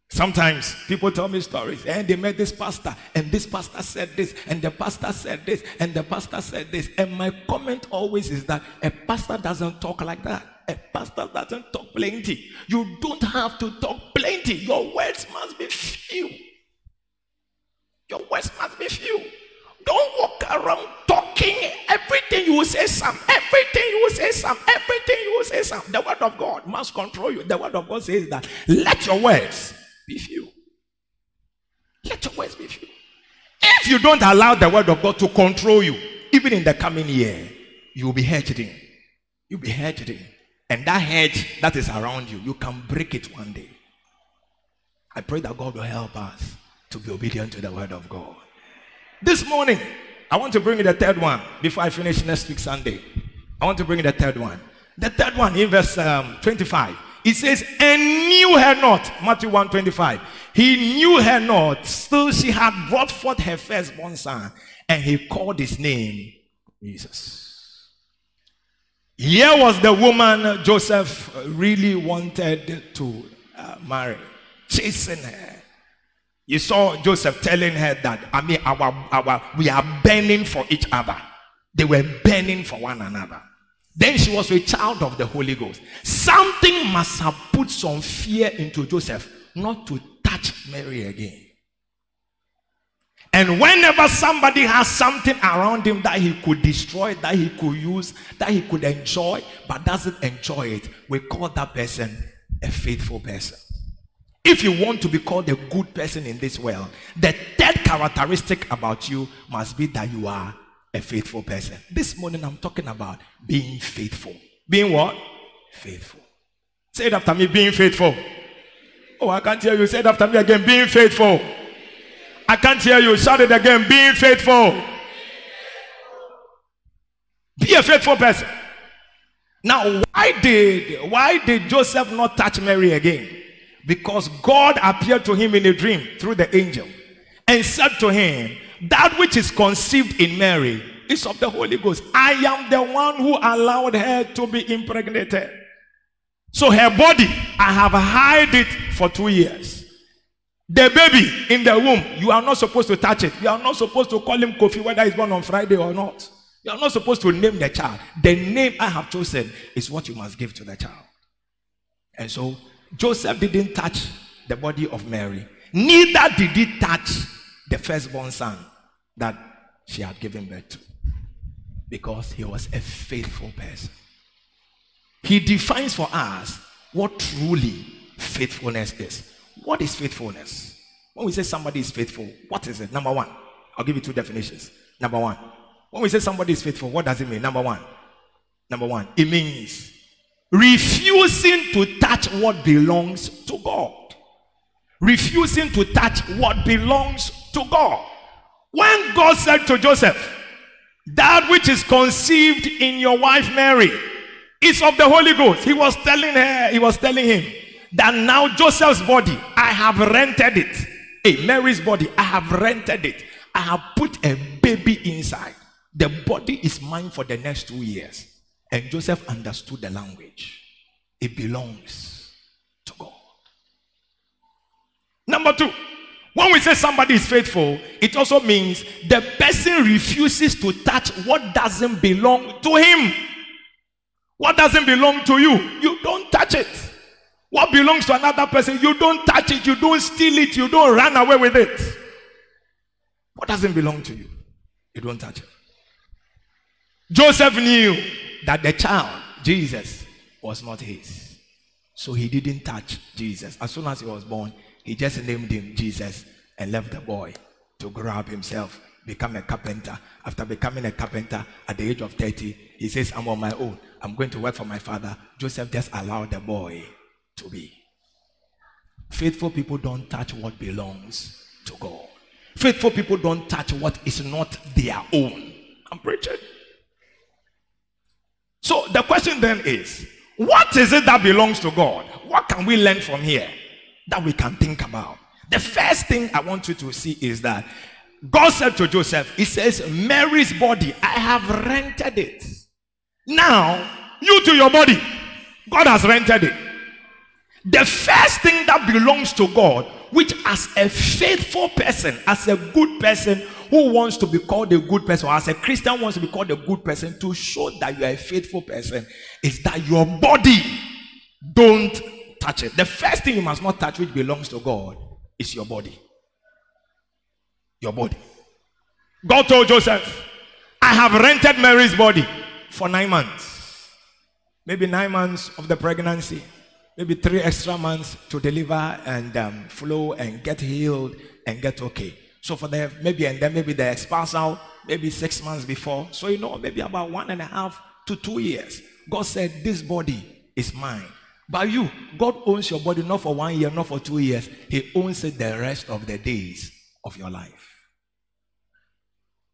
Sometimes people tell me stories, and they met this pastor, and this pastor said this, and the pastor said this, and the pastor said this. And my comment always is that a pastor doesn't talk like that. A pastor doesn't talk plenty. You don't have to talk plenty. Your words must be few. Your words must be few. Don't walk around talking everything you will say some. Everything you will say some. Everything you will say some. The word of God must control you. The word of God says that let your words be few. Let your words be few. If you don't allow the word of God to control you, even in the coming year, you will be hedged in. You'll be hedged in. And that hedge that is around you, you can break it one day. I pray that God will help us to be obedient to the word of God. This morning, I want to bring you the third one before I finish next week Sunday. I want to bring you the third one. The third one in verse um, 25. It says, and knew her not. Matthew 1 25. He knew her not. Still, she had brought forth her firstborn son, and he called his name Jesus. Here was the woman Joseph really wanted to uh, marry, chasing her. You saw Joseph telling her that, I mean, our, our, we are burning for each other. They were burning for one another. Then she was a child of the Holy Ghost. Something must have put some fear into Joseph not to touch Mary again. And whenever somebody has something around him that he could destroy, that he could use, that he could enjoy, but doesn't enjoy it, we call that person a faithful person. If you want to be called a good person in this world, the third characteristic about you must be that you are a faithful person. This morning I'm talking about being faithful. Being what? Faithful. Say it after me, being faithful. Oh, I can't hear you. Say it after me again, being faithful. I can't hear you. Shout it again, being faithful. Be a faithful person. Now, why did why did Joseph not touch Mary again? Because God appeared to him in a dream through the angel and said to him, That which is conceived in Mary is of the Holy Ghost. I am the one who allowed her to be impregnated. So her body, I have hid it for two years. The baby in the womb, you are not supposed to touch it. You are not supposed to call him Kofi whether he's born on Friday or not. You are not supposed to name the child. The name I have chosen is what you must give to the child. And so Joseph didn't touch the body of Mary, neither did he touch the firstborn son that she had given birth to because he was a faithful person. He defines for us what truly faithfulness is. What is faithfulness? When we say somebody is faithful, what is it? Number one, I'll give you two definitions. Number one, when we say somebody is faithful, what does it mean? Number one, number one, it means refusing to touch what belongs to God. Refusing to touch what belongs to God. When God said to Joseph, That which is conceived in your wife Mary is of the Holy Ghost, he was telling her, he was telling him that now Joseph's body, I have rented it. Hey, Mary's body, I have rented it. I have put a baby inside. The body is mine for the next two years. And Joseph understood the language. It belongs to God. Number two, when we say somebody is faithful, it also means the person refuses to touch what doesn't belong to him. What doesn't belong to you, you don't touch it. What belongs to another person, you don't touch it, you don't steal it, you don't run away with it. What doesn't belong to you? You don't touch it. Joseph knew that the child, Jesus, was not his. So he didn't touch Jesus. As soon as he was born, he just named him Jesus and left the boy to grow up himself, become a carpenter. After becoming a carpenter at the age of 30, he says, I'm on my own. I'm going to work for my father. Joseph just allowed the boy to be. Faithful people don't touch what belongs to God. Faithful people don't touch what is not their own. I'm preaching. So the question then is what is it that belongs to God? What can we learn from here that we can think about? The first thing I want you to see is that God said to Joseph, He says, Mary's body, I have rented it. Now, you to your body, God has rented it. The first thing that belongs to God, which as a faithful person, as a good person who wants to be called a good person, or as a Christian wants to be called a good person, to show that you are a faithful person, is that your body don't touch it. The first thing you must not touch, which belongs to God, is your body. Your body. God told Joseph, I have rented Mary's body for nine months. Maybe nine months of the pregnancy, maybe three extra months to deliver and um, flow and get healed and get okay. So for the maybe and then maybe the spousal, maybe six months before. So you know, maybe about one and a half to two years. God said, This body is mine. But you, God owns your body not for one year, not for two years. He owns it the rest of the days of your life.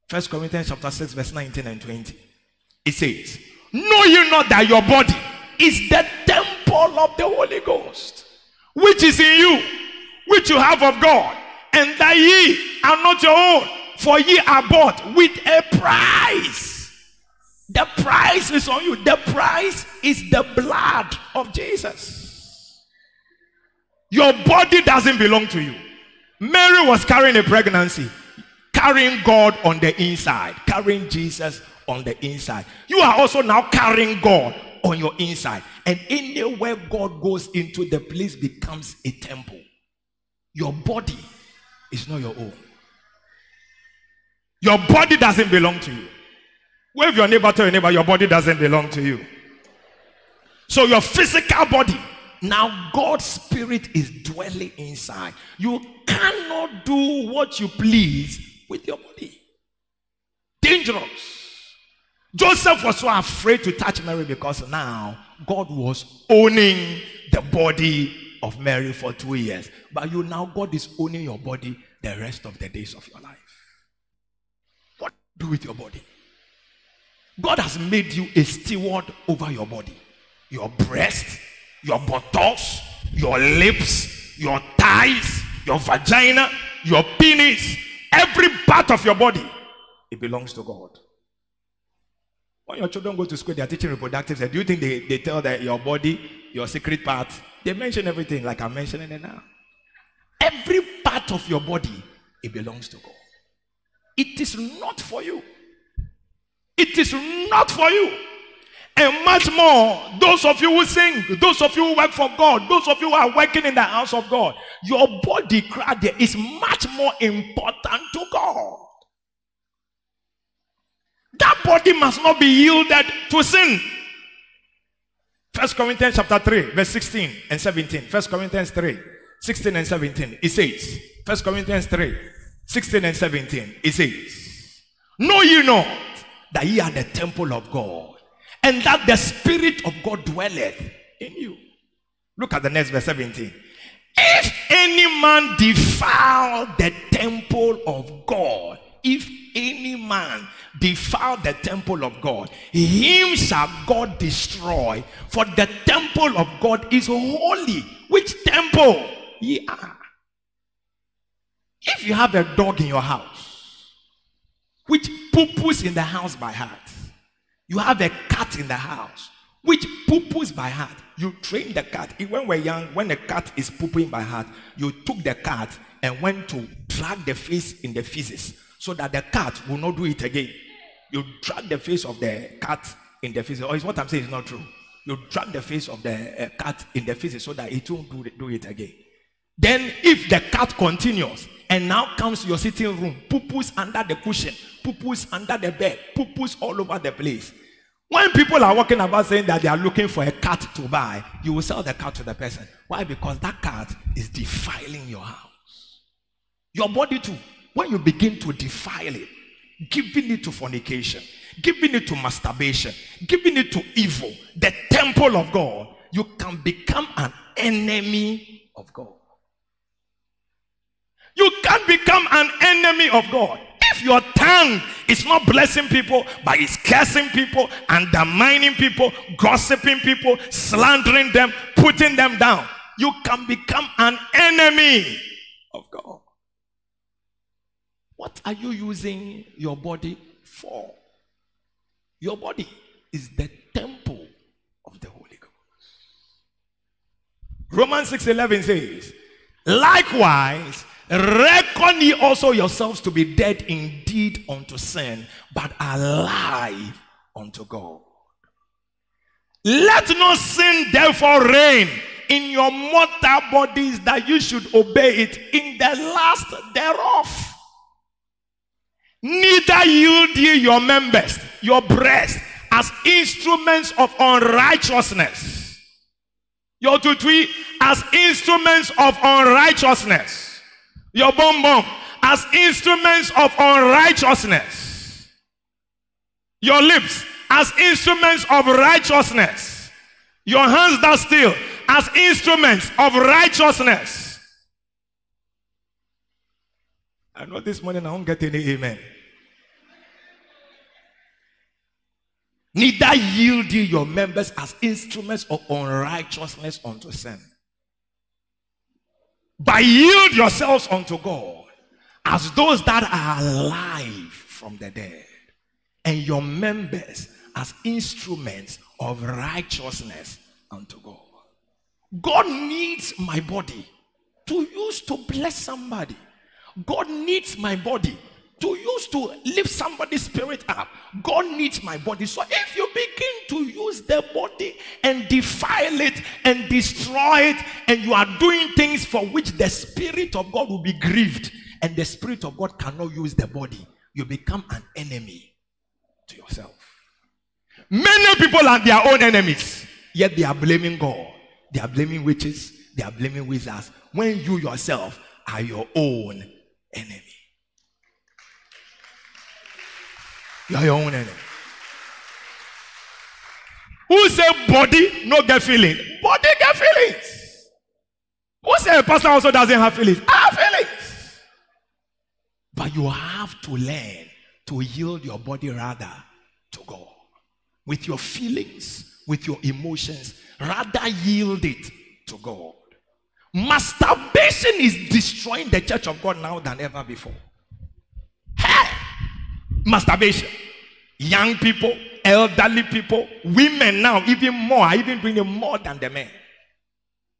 First Corinthians chapter 6, verse 19 and 20. It says, Know you not that your body is the temple of the Holy Ghost, which is in you, which you have of God, and that ye are not your own, for ye are bought with a price. The price is on you. The price is the blood of Jesus. Your body doesn't belong to you. Mary was carrying a pregnancy, carrying God on the inside, carrying Jesus on the inside. You are also now carrying God on your inside. And anywhere God goes into, the place becomes a temple. Your body is not your own. Your body doesn't belong to you. Wave your neighbor to your neighbor, your body doesn't belong to you. So your physical body, now God's spirit is dwelling inside. You cannot do what you please with your body. Dangerous. Joseph was so afraid to touch Mary because now God was owning the body of Mary for two years. But you now, God is owning your body the rest of the days of your life. What do with your body? God has made you a steward over your body. Your breast, your buttocks, your lips, your thighs, your vagina, your penis, every part of your body, it belongs to God. When your children go to school, they are teaching reproductive. Do you think they, they tell that your body, your secret part? They mention everything like I'm mentioning it now. Every part of your body, it belongs to God. It is not for you. It is not for you. And much more, those of you who sing, those of you who work for God, those of you who are working in the house of God, your body is much more important to God. That body must not be yielded to sin. First Corinthians chapter 3, verse 16 and 17. First Corinthians 3, 16 and 17. It says, First Corinthians 3, 16 and 17. It says, Know ye not that ye are the temple of God, and that the Spirit of God dwelleth in you. Look at the next verse 17. If any man defile the temple of God, if any man defile the temple of God, him shall God destroy. For the temple of God is holy. Which temple ye are? If you have a dog in your house, which poo-poos in the house by heart, you have a cat in the house, which poo-poos by heart, you train the cat. When we're young, when the cat is pooping by heart, you took the cat and went to drag the face in the feces so that the cat will not do it again. You drag the face of the cat in the feces. Or oh, is what I'm saying is not true. You drag the face of the uh, cat in the feces so that it won't do, do it again. Then, if the cat continues and now comes to your sitting room, poo-poos under the cushion, poo-poos under the bed, poo-poos all over the place. When people are walking about saying that they are looking for a cat to buy, you will sell the cat to the person. Why? Because that cat is defiling your house. Your body too. When you begin to defile it, giving it to fornication, giving it to masturbation, giving it to evil, the temple of God, you can become an enemy of God. You can become an enemy of God. If your tongue is not blessing people, but is cursing people, undermining people, gossiping people, slandering them, putting them down, you can become an enemy of God. What are you using your body for? Your body is the temple of the Holy Ghost. Romans 6:11 says, Likewise, reckon ye also yourselves to be dead indeed unto sin, but alive unto God. Let no sin therefore reign in your mortal bodies that you should obey it in the last thereof. Neither yield ye your members, your breast, as instruments of unrighteousness. Your tutui as instruments of unrighteousness. Your bum bum as instruments of unrighteousness. Your lips as instruments of righteousness. Your hands that still as instruments of righteousness. I know this morning I won't get any amen. Neither yield ye your members as instruments of unrighteousness unto sin. But yield yourselves unto God as those that are alive from the dead, and your members as instruments of righteousness unto God. God needs my body to use to bless somebody. God needs my body to use to lift somebody's spirit up. God needs my body. So if you begin to use the body and defile it and destroy it, and you are doing things for which the spirit of God will be grieved, and the spirit of God cannot use the body, you become an enemy to yourself. Many people are their own enemies, yet they are blaming God. They are blaming witches, they are blaming wizards, when you yourself are your own enemy. You are your own enemy. Who say body no get feeling? Body get feelings. Who say a pastor also doesn't have feelings? I have feelings. But you have to learn to yield your body rather to God. With your feelings, with your emotions, rather yield it to God. Masturbation is destroying the church of God now than ever before. Hey! Masturbation. Young people, elderly people, women now, even more, are even doing it more than the men.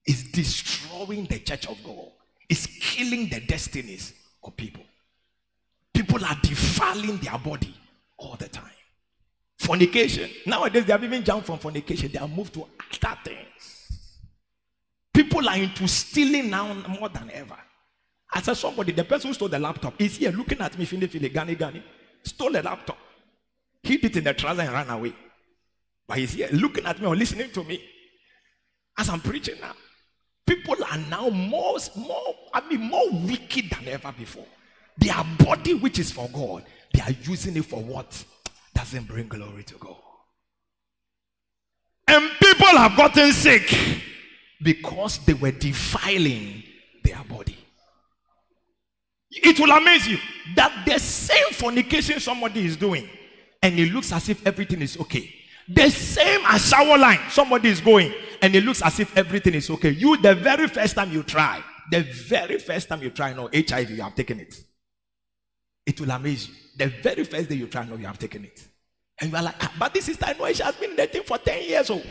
Is destroying the church of God. It's killing the destinies of people. People are defiling their body all the time. Fornication. Nowadays, they have even jumped from fornication. They have moved to other things. People are into stealing now more than ever. I said, somebody, the person who stole the laptop is here looking at me, feeling, feeling, gani, gani. Stole a laptop. Hid it in the trouser and ran away. But he's here looking at me or listening to me as I'm preaching now. People are now more, more, I mean, more wicked than ever before. Their body, which is for God, they are using it for what doesn't bring glory to God. And people have gotten sick because they were defiling their body. It will amaze you that the same fornication somebody is doing, and it looks as if everything is okay. The same ashawo line somebody is going, and it looks as if everything is okay. You, the very first time you try, the very first time you try, no HIV, you have taken it. It will amaze you. The very first day you try, no, you have taken it. And you are like, ah, but this sister, I know she has been thing for 10 years. Oh.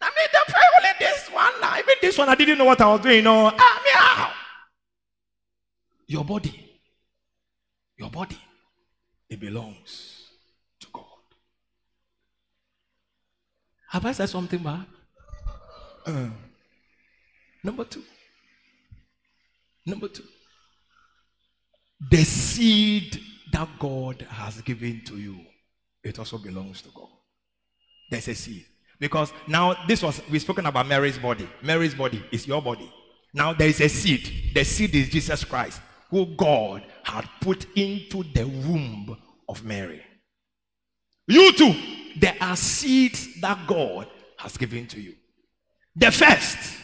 I mean, the only this one now. Even this one, I didn't know what I was doing. You know, ah, meow. Your body, your body, it belongs to God. Have I said something bad? Uh, number two. Number two. The seed that God has given to you, it also belongs to God. There's a seed. Because now this was we've spoken about Mary's body. Mary's body is your body. Now there is a seed. The seed is Jesus Christ, who God had put into the womb of Mary. You too, there are seeds that God has given to you. The first,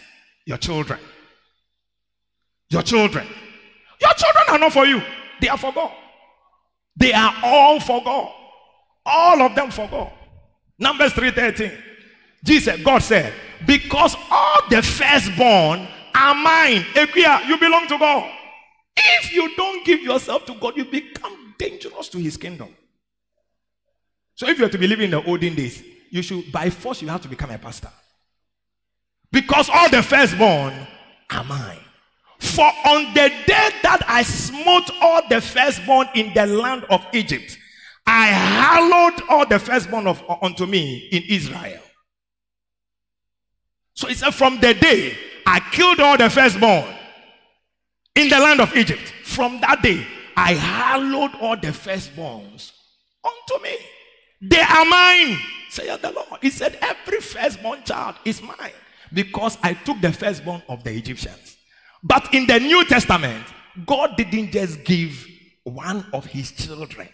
your children. Your children. Your children are not for you, they are for God. They are all for God. All of them for God. Numbers 3:13. Jesus, God said, because all the firstborn are mine. You belong to God. If you don't give yourself to God, you become dangerous to his kingdom. So if you are to be living in the olden days, you should by force you have to become a pastor. Because all the firstborn are mine. For on the day that I smote all the firstborn in the land of Egypt, I hallowed all the firstborn of uh, unto me in Israel. So it said, From the day I killed all the firstborn in the land of Egypt, from that day I hallowed all the firstborns unto me. They are mine, saith the Lord. He said, Every firstborn child is mine because I took the firstborn of the Egyptians. But in the New Testament, God didn't just give one of his children.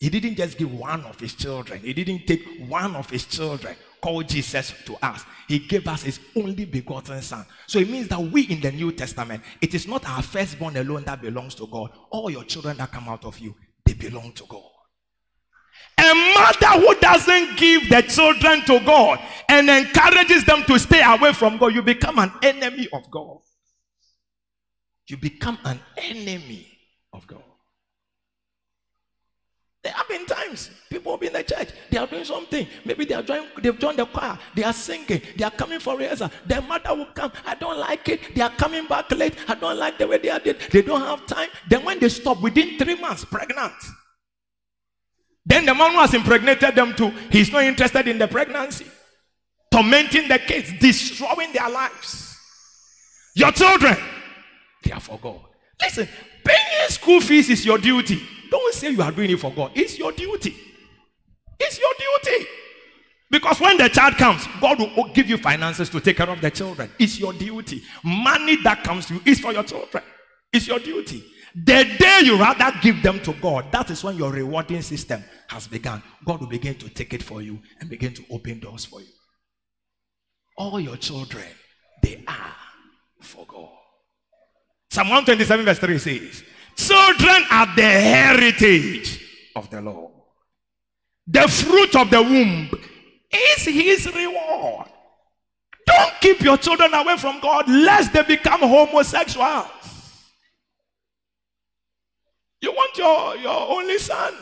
He didn't just give one of his children. He didn't take one of his children called Jesus to us. He gave us his only begotten son. So it means that we in the New Testament, it is not our firstborn alone that belongs to God. All your children that come out of you, they belong to God. A mother who doesn't give the children to God and encourages them to stay away from God, you become an enemy of God. You become an enemy of God. Times people will be in the church, they are doing something. Maybe they are joining, they've joined the choir, they are singing, they are coming for rehearsal. Their mother will come, I don't like it. They are coming back late, I don't like the way they are did. They don't have time. Then when they stop within three months, pregnant. Then the man who has impregnated them too, he's not interested in the pregnancy, tormenting the kids, destroying their lives. Your children, they are for God. Listen, paying school fees is your duty. Don't say you are doing it for God. It's your duty. It's your duty. Because when the child comes, God will give you finances to take care of the children. It's your duty. Money that comes to you is for your children. It's your duty. The day you rather give them to God, that is when your rewarding system has begun. God will begin to take it for you and begin to open doors for you. All your children, they are for God. Psalm 127, verse 3 says, Children are the heritage of the Lord. The fruit of the womb is his reward. Don't keep your children away from God lest they become homosexuals. You want your, your only son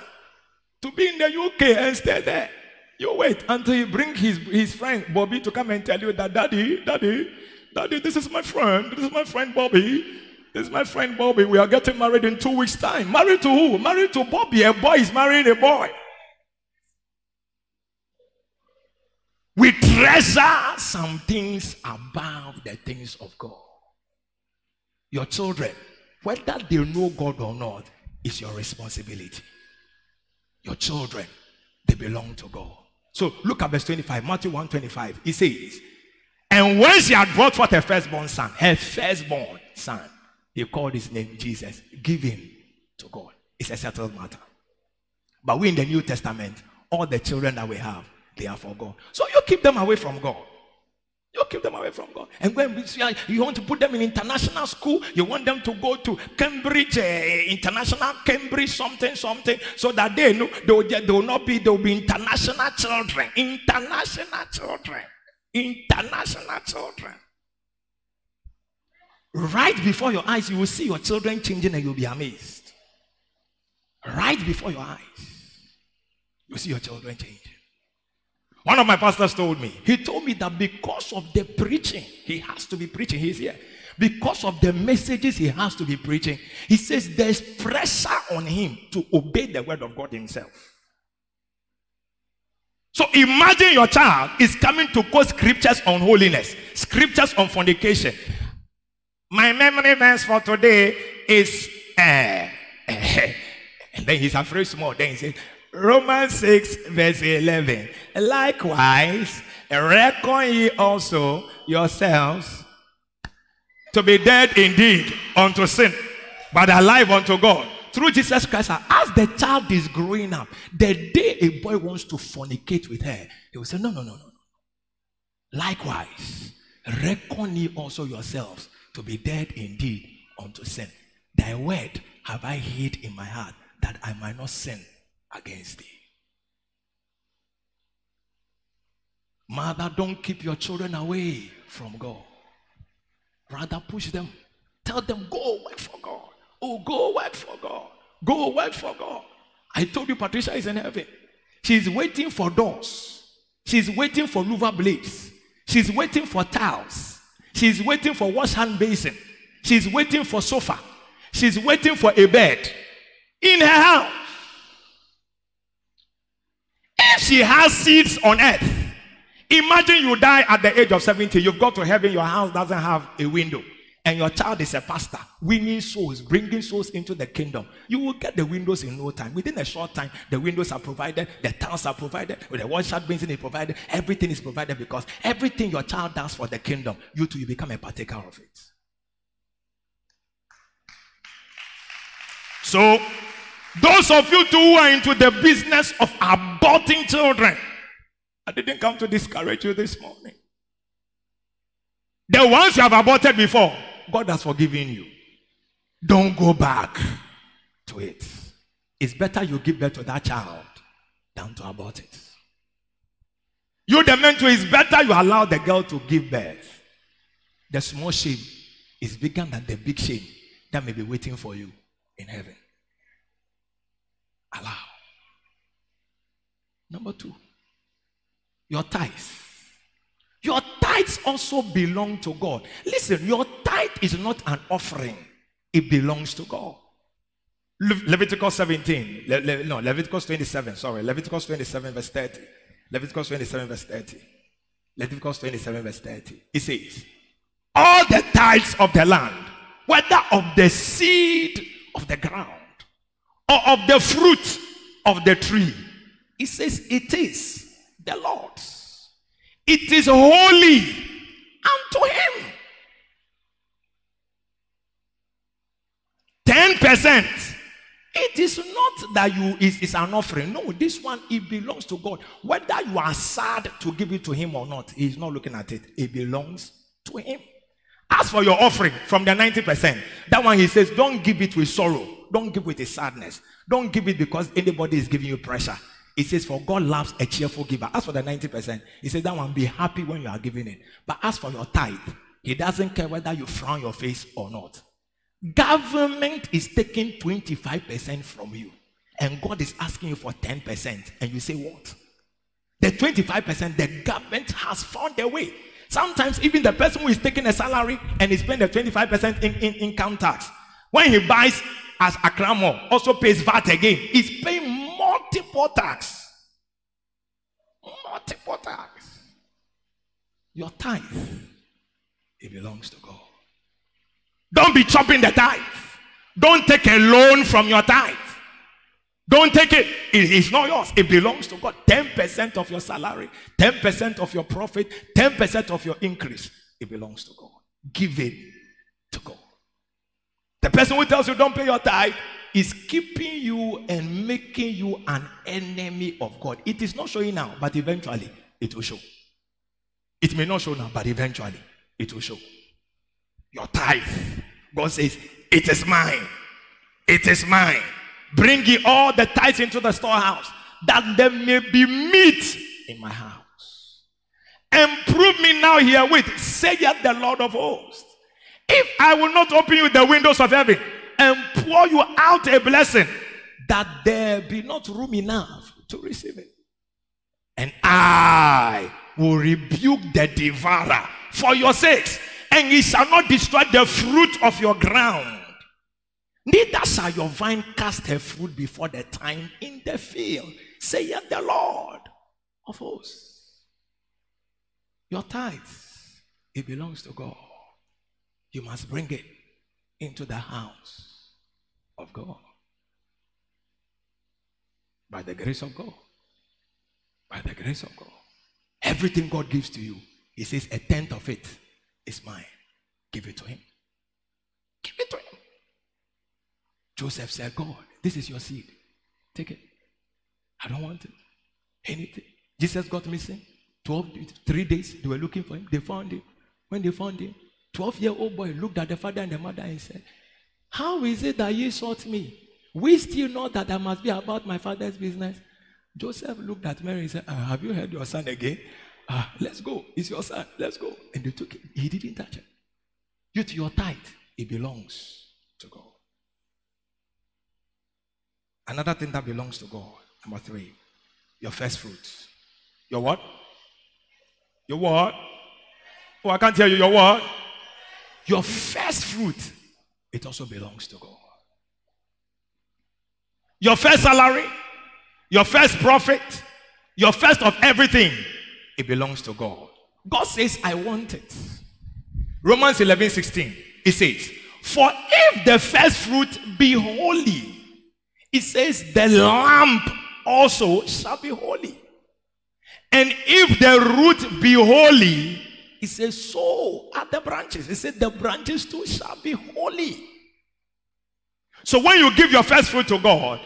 to be in the UK and stay there. You wait until he bring his, his friend Bobby to come and tell you that daddy, daddy, daddy, this is my friend. This is my friend Bobby. This is my friend Bobby. We are getting married in two weeks' time. Married to who? Married to Bobby. A boy is marrying a boy. We treasure some things above the things of God. Your children, whether they know God or not, is your responsibility. Your children, they belong to God. So look at verse 25, Matthew 1 25. It says, And when she had brought forth her firstborn son, her firstborn son, he called his name Jesus. Give him to God. It's a settled matter. But we in the New Testament, all the children that we have, they are for God. So you keep them away from God. You keep them away from God. And when you want to put them in international school, you want them to go to Cambridge, uh, international Cambridge, something, something, so that they know they will, they will not be, they will be international children. International children. International children. Right before your eyes, you will see your children changing and you'll be amazed. Right before your eyes, you see your children changing. One of my pastors told me, he told me that because of the preaching, he has to be preaching. He's here. Because of the messages he has to be preaching, he says there's pressure on him to obey the word of God himself. So imagine your child is coming to quote scriptures on holiness, scriptures on fornication. My memory verse for today is uh, And then he's afraid small. Then he says, Romans 6, verse 11. Likewise, reckon ye also yourselves to be dead indeed unto sin, but alive unto God. Through Jesus Christ, as the child is growing up, the day a boy wants to fornicate with her, he will say, No, no, no, no. Likewise, reckon ye also yourselves to be dead indeed unto sin. Thy word have I hid in my heart that I might not sin against thee. Mother, don't keep your children away from God. Rather, push them. Tell them, go work for God. Oh, go work for God. Go work for God. I told you Patricia is in heaven. She's waiting for doors. She's waiting for louver blades. She's waiting for tiles. She's waiting for wash hand basin. She's waiting for sofa. She's waiting for a bed in her house. If she has seeds on earth, imagine you die at the age of 70. You've got to heaven, your house doesn't have a window. And your child is a pastor, winning souls, bringing souls into the kingdom. You will get the windows in no time. Within a short time, the windows are provided, the tiles are provided, the wash-out basin is provided, everything is provided because everything your child does for the kingdom, you too, you become a partaker of it. So, those of you too who are into the business of aborting children, I didn't come to discourage you this morning. The ones you have aborted before, God has forgiven you. Don't go back to it. It's better you give birth to that child than to abort it. You, the man, too, it's better you allow the girl to give birth. The small shame is bigger than the big shame that may be waiting for you in heaven. Allow. Number two, your tithes. Your tithes also belong to God. Listen, your tithe is not an offering, it belongs to God. Le- Leviticus 17, Le- Le- no, Leviticus 27, sorry, Leviticus 27, verse 30. Leviticus 27, verse 30. Leviticus 27, verse 30. It says, All the tithes of the land, whether of the seed of the ground or of the fruit of the tree, it says, It is the Lord's. It is holy unto him. 10%. It is not that you is, is an offering. No, this one it belongs to God. Whether you are sad to give it to him or not, he's not looking at it. It belongs to him. As for your offering from the 90%, that one he says, don't give it with sorrow. Don't give it with sadness. Don't give it because anybody is giving you pressure. It says, For God loves a cheerful giver. As for the 90%, he says that one be happy when you are giving it. But as for your tithe, he doesn't care whether you frown your face or not. Government is taking 25% from you, and God is asking you for 10%, and you say, What? The 25%, the government has found a way. Sometimes even the person who is taking a salary and is paying the 25% in, in income tax, when he buys as Akramo, also pays VAT again, he's paying multiple tax. Multiple tax. Your tithe, it belongs to God. Don't be chopping the tithe. Don't take a loan from your tithe. Don't take it. It is not yours. It belongs to God. 10% of your salary, 10% of your profit, 10% of your increase. It belongs to God. Give it to God. The person who tells you don't pay your tithe is keeping you and making you an enemy of God. It is not showing now, but eventually it will show. It may not show now, but eventually it will show. Your tithe. God says, It is mine. It is mine. Bring ye all the tithes into the storehouse, that there may be meat in my house. And prove me now herewith, saith the Lord of hosts. If I will not open you the windows of heaven pour you out a blessing, that there be not room enough to receive it. And I will rebuke the devourer for your sakes, and he shall not destroy the fruit of your ground. Neither shall your vine cast her fruit before the time in the field, saith the Lord of hosts. Your tithes, it belongs to God. You must bring it into the house of God. By the grace of God. By the grace of God. Everything God gives to you, He says, a tenth of it is mine. Give it to Him. Give it to Him. Joseph said, God, this is your seed. Take it. I don't want it. Anything. Jesus got missing. 12, three days, they were looking for him. They found him. When they found him, 12 year old boy looked at the father and the mother and said, How is it that ye sought me? We still know that I must be about my father's business. Joseph looked at Mary and said, "Ah, Have you heard your son again? Ah, let's go. It's your son. Let's go. And they took it. He didn't touch it. You to your tithe, it belongs to God. Another thing that belongs to God, number three, your first fruits. Your what? Your what? Oh, I can't tell you your what? Your first fruit, it also belongs to God. Your first salary, your first profit, your first of everything, it belongs to God. God says, I want it. Romans 11 16, it says, For if the first fruit be holy, it says, the lamp also shall be holy. And if the root be holy, it says, so are the branches. He says, the branches too shall be holy. So when you give your first fruit to God,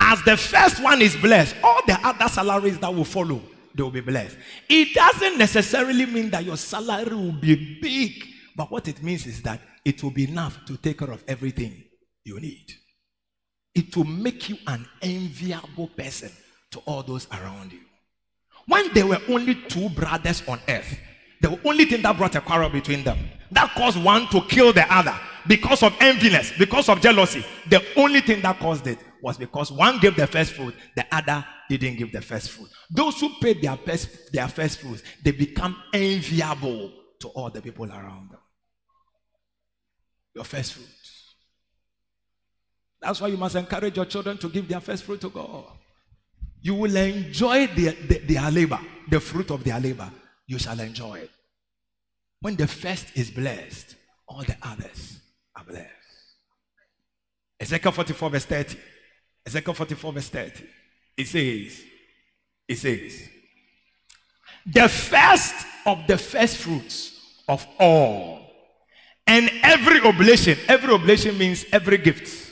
as the first one is blessed, all the other salaries that will follow, they will be blessed. It doesn't necessarily mean that your salary will be big, but what it means is that it will be enough to take care of everything you need. It will make you an enviable person to all those around you. When there were only two brothers on earth, the only thing that brought a quarrel between them, that caused one to kill the other because of enviness, because of jealousy, the only thing that caused it was because one gave the first fruit, the other didn't give the first fruit. Those who paid their first, their first fruits, they become enviable to all the people around them. Your first fruit. That's why you must encourage your children to give their first fruit to God. You will enjoy their, their, their labor, the fruit of their labor. You shall enjoy it. When the first is blessed, all the others are blessed. Ezekiel 44, verse 30. Ezekiel 44, verse 30. It says, it says, the first of the first fruits of all, and every oblation, every oblation means every gift.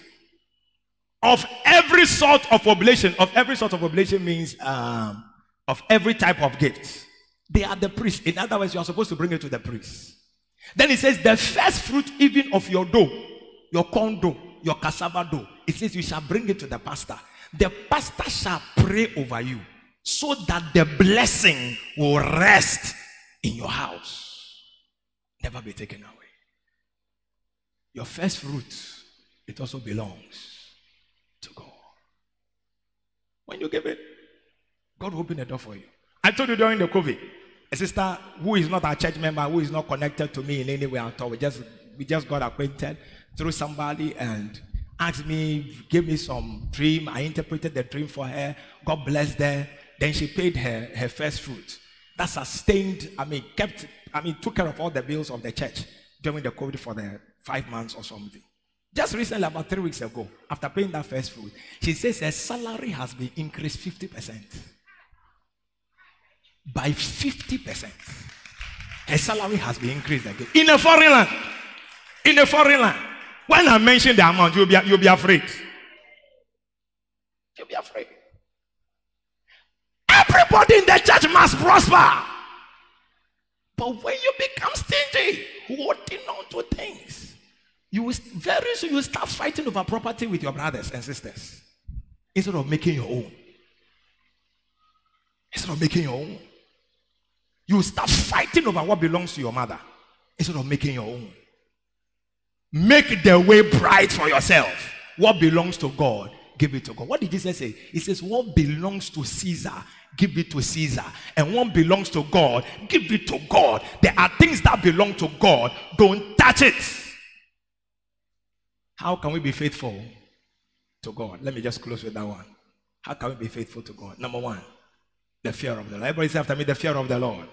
Of every sort of oblation, of every sort of oblation means um, of every type of gift. They are the priest. In other words, you are supposed to bring it to the priest. Then it says, the first fruit even of your dough, your corn dough, your cassava dough. It says, you shall bring it to the pastor. The pastor shall pray over you so that the blessing will rest in your house. Never be taken away. Your first fruit, it also belongs to God. When you give it, God will open the door for you. I told you during the COVID, a sister who is not a church member, who is not connected to me in any way at all, we just we just got acquainted through somebody and asked me, gave me some dream. I interpreted the dream for her. God blessed her. Then she paid her her first fruit. That sustained, I mean, kept, I mean, took care of all the bills of the church during the COVID for the five months or something. Just recently, about three weeks ago, after paying that first fruit, she says her salary has been increased 50%. By 50%. Her salary has been increased again. In a foreign land. In a foreign land. When I mention the amount, you'll be, you'll be afraid. You'll be afraid. Everybody in the church must prosper. But when you become stingy, holding on to things, you will very soon you will start fighting over property with your brothers and sisters instead of making your own. Instead of making your own, you start fighting over what belongs to your mother instead of making your own. Make the way bright for yourself. What belongs to God, give it to God. What did Jesus say? He says, What belongs to Caesar, give it to Caesar. And what belongs to God, give it to God. There are things that belong to God, don't touch it. How can we be faithful to God? Let me just close with that one. How can we be faithful to God? Number one, the fear of the Lord. Everybody say after me, the fear of the Lord.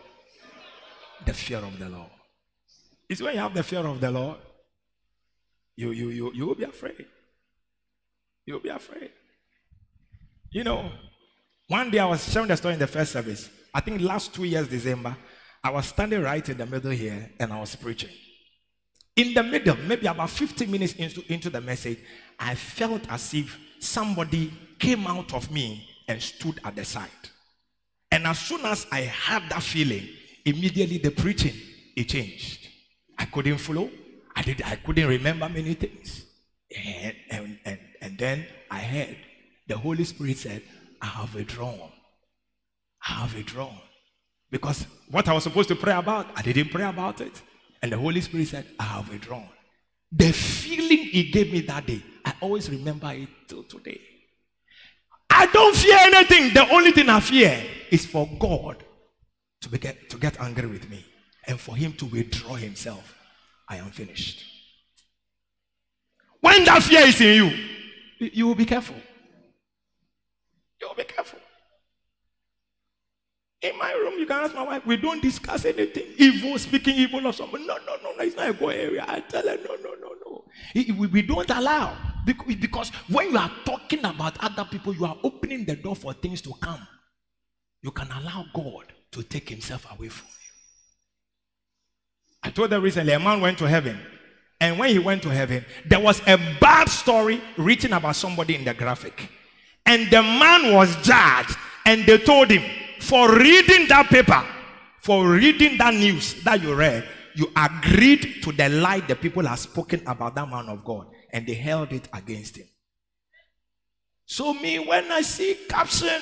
The fear of the Lord. It's when you have the fear of the Lord, you, you, you, you will be afraid. You will be afraid. You know, one day I was sharing the story in the first service. I think last two years, December, I was standing right in the middle here and I was preaching. In the middle, maybe about 15 minutes into, into the message, I felt as if somebody came out of me and stood at the side. And as soon as I had that feeling, immediately the preaching it changed. I couldn't flow. I did. I couldn't remember many things. And, and, and, and then I heard the Holy Spirit said, I have withdrawn. I have withdrawn. Because what I was supposed to pray about, I didn't pray about it. And the Holy Spirit said, I have withdrawn. The feeling He gave me that day, I always remember it till today. I don't fear anything. The only thing I fear is for God to, be get, to get angry with me and for Him to withdraw Himself. I am finished. When that fear is in you, you will be careful. You will be careful. In my room, you can ask my wife, we don't discuss anything evil, speaking evil of someone. No, no, no, no, it's not a go area. I tell her, no, no, no, no. We, we don't allow. Because when you are talking about other people, you are opening the door for things to come. You can allow God to take himself away from you. I told her recently, a man went to heaven. And when he went to heaven, there was a bad story written about somebody in the graphic. And the man was judged, and they told him, for reading that paper, for reading that news that you read, you agreed to the lie the people have spoken about that man of God, and they held it against him. So, me, when I see caption,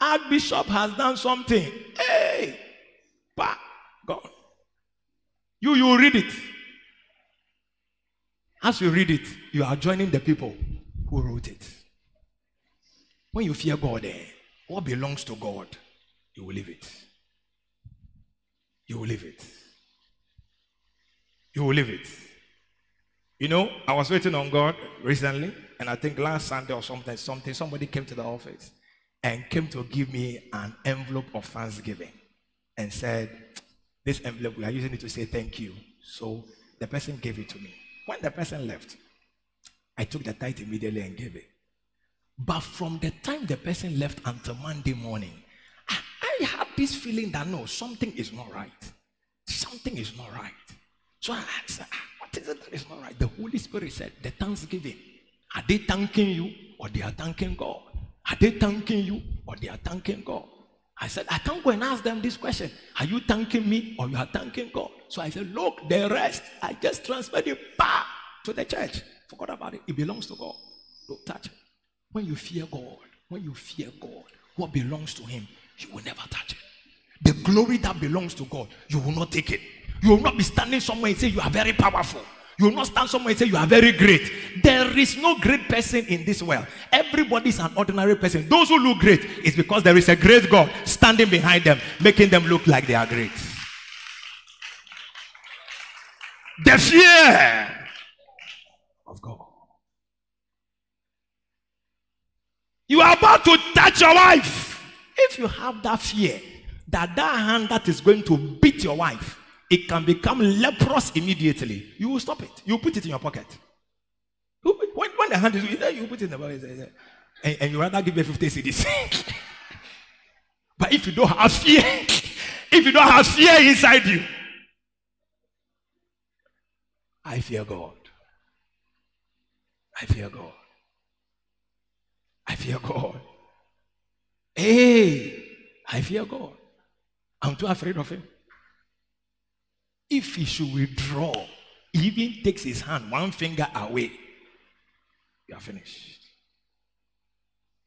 Archbishop has done something, hey, bah, God. You, you read it. As you read it, you are joining the people who wrote it. When you fear God, eh, what belongs to God, you will leave it. You will leave it. You will leave it. You know, I was waiting on God recently, and I think last Sunday or something, something, somebody came to the office and came to give me an envelope of thanksgiving and said, This envelope, we are using it to say thank you. So the person gave it to me. When the person left, I took the tithe immediately and gave it. But from the time the person left until Monday morning, Had this feeling that no, something is not right. Something is not right. So I asked, ah, what is it that is not right? The Holy Spirit said, the thanksgiving. Are they thanking you or they are thanking God? Are they thanking you or they are thanking God? I said, I can't go and ask them this question. Are you thanking me or you are thanking God? So I said, look, the rest, I just transferred it back to the church. Forgot about it. It belongs to God. Don't touch it. When you fear God, when you fear God, what belongs to Him, you will never touch it. The glory that belongs to God, you will not take it. You will not be standing somewhere and say you are very powerful. You will not stand somewhere and say you are very great. There is no great person in this world. Everybody is an ordinary person. Those who look great is because there is a great God standing behind them, making them look like they are great. The fear of God. You are about to touch your wife. If you have that fear that that hand that is going to beat your wife, it can become leprous immediately. You will stop it. You put it in your pocket. When, when the hand is you put it in the pocket, and, and you rather give me 50 cedis. but if you don't have fear, if you don't have fear inside you, I fear God. I fear God. I fear God. Hey, I fear God. I'm too afraid of him. If he should withdraw, he even takes his hand one finger away, you are finished.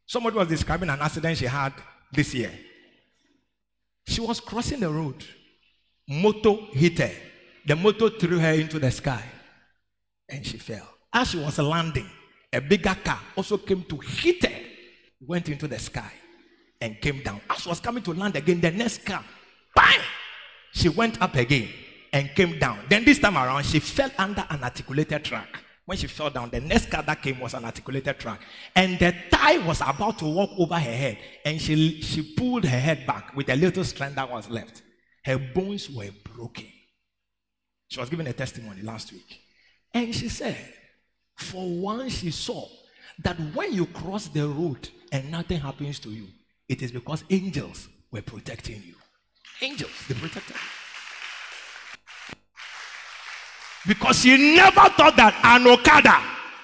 Somebody was describing an accident she had this year. She was crossing the road. Moto hit her. The motor threw her into the sky and she fell. As she was landing, a bigger car also came to hit her, went into the sky and came down. As she was coming to land again, the next car, bang! She went up again and came down. Then this time around, she fell under an articulated track. When she fell down, the next car that came was an articulated track. And the tie was about to walk over her head. And she, she pulled her head back with the little strength that was left. Her bones were broken. She was giving a testimony last week. And she said, for once she saw that when you cross the road and nothing happens to you, it is because angels were protecting you. Angels, they protected you. Because you never thought that an Okada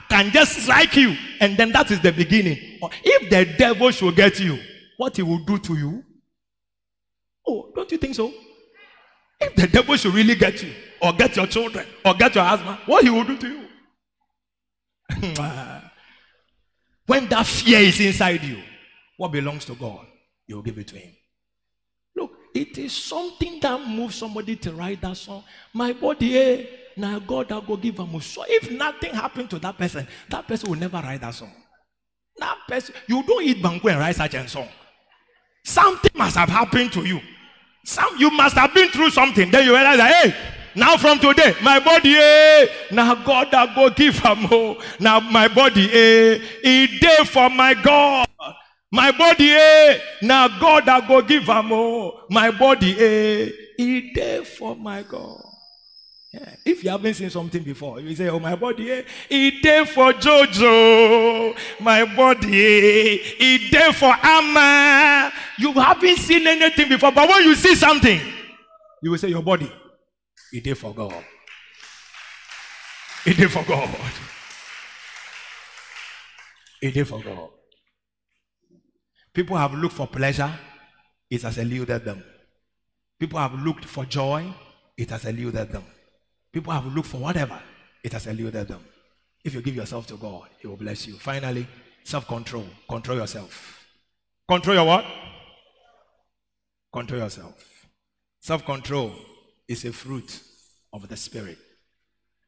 can just strike you, and then that is the beginning. If the devil should get you, what he will do to you? Oh, don't you think so? If the devil should really get you, or get your children, or get your husband, what he will do to you? when that fear is inside you, what belongs to God, you will give it to him. Look, it is something that moves somebody to write that song. My body, eh, now God I go give a So if nothing happened to that person, that person will never write that song. That person, you don't eat banku and write such a song. Something must have happened to you. Some you must have been through something. Then you realize that, hey, now from today, my body, eh, now God I go give him more. Now my body, eh, it day for my God. My body, eh, now God I go give him more. My body, eh, it day for my God. Yeah. If you haven't seen something before, you say, Oh, my body, eh, it day for Jojo. My body, eh, it day for Amma. You haven't seen anything before, but when you see something, you will say, Your body, it day for God. It day for God. It day for God. People have looked for pleasure, it has eluded them. People have looked for joy, it has eluded them. People have looked for whatever, it has eluded them. If you give yourself to God, He will bless you. Finally, self control. Control yourself. Control your what? Control yourself. Self control is a fruit of the Spirit.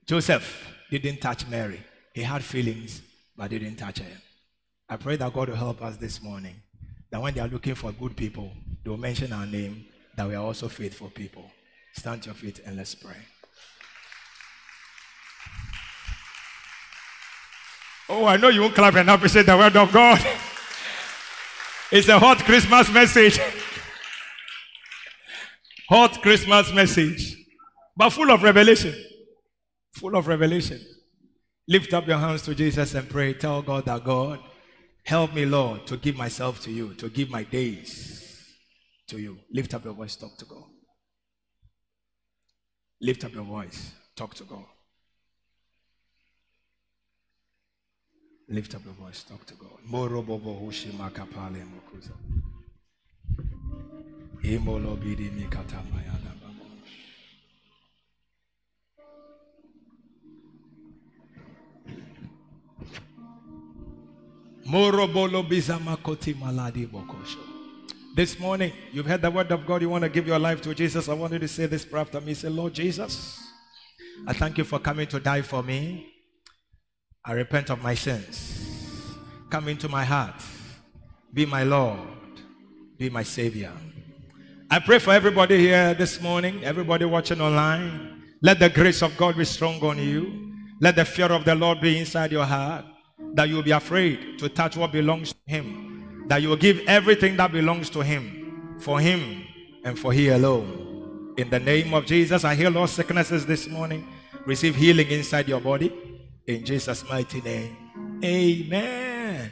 Joseph didn't touch Mary, he had feelings, but didn't touch her. I pray that God will help us this morning. That when they are looking for good people, they will mention our name, that we are also faithful people. Stand to your feet and let's pray. Oh, I know you won't clap and appreciate the word of God. It's a hot Christmas message. Hot Christmas message. But full of revelation. Full of revelation. Lift up your hands to Jesus and pray. Tell God that God, help me, Lord, to give myself to you, to give my days to you. Lift up your voice, talk to God. Lift up your voice, talk to God. Lift up your voice, talk to God. Morobobo hushi makapale mokuza. Imolo bidi This morning, you've heard the word of God. You want to give your life to Jesus. I want you to say this prayer after me. Say, Lord Jesus, I thank you for coming to die for me. I repent of my sins. Come into my heart. Be my Lord. Be my Savior. I pray for everybody here this morning, everybody watching online. Let the grace of God be strong on you. Let the fear of the Lord be inside your heart. That you will be afraid to touch what belongs to Him. That you will give everything that belongs to Him for Him and for He alone. In the name of Jesus, I heal all sicknesses this morning. Receive healing inside your body. In Jesus' mighty name. Amen.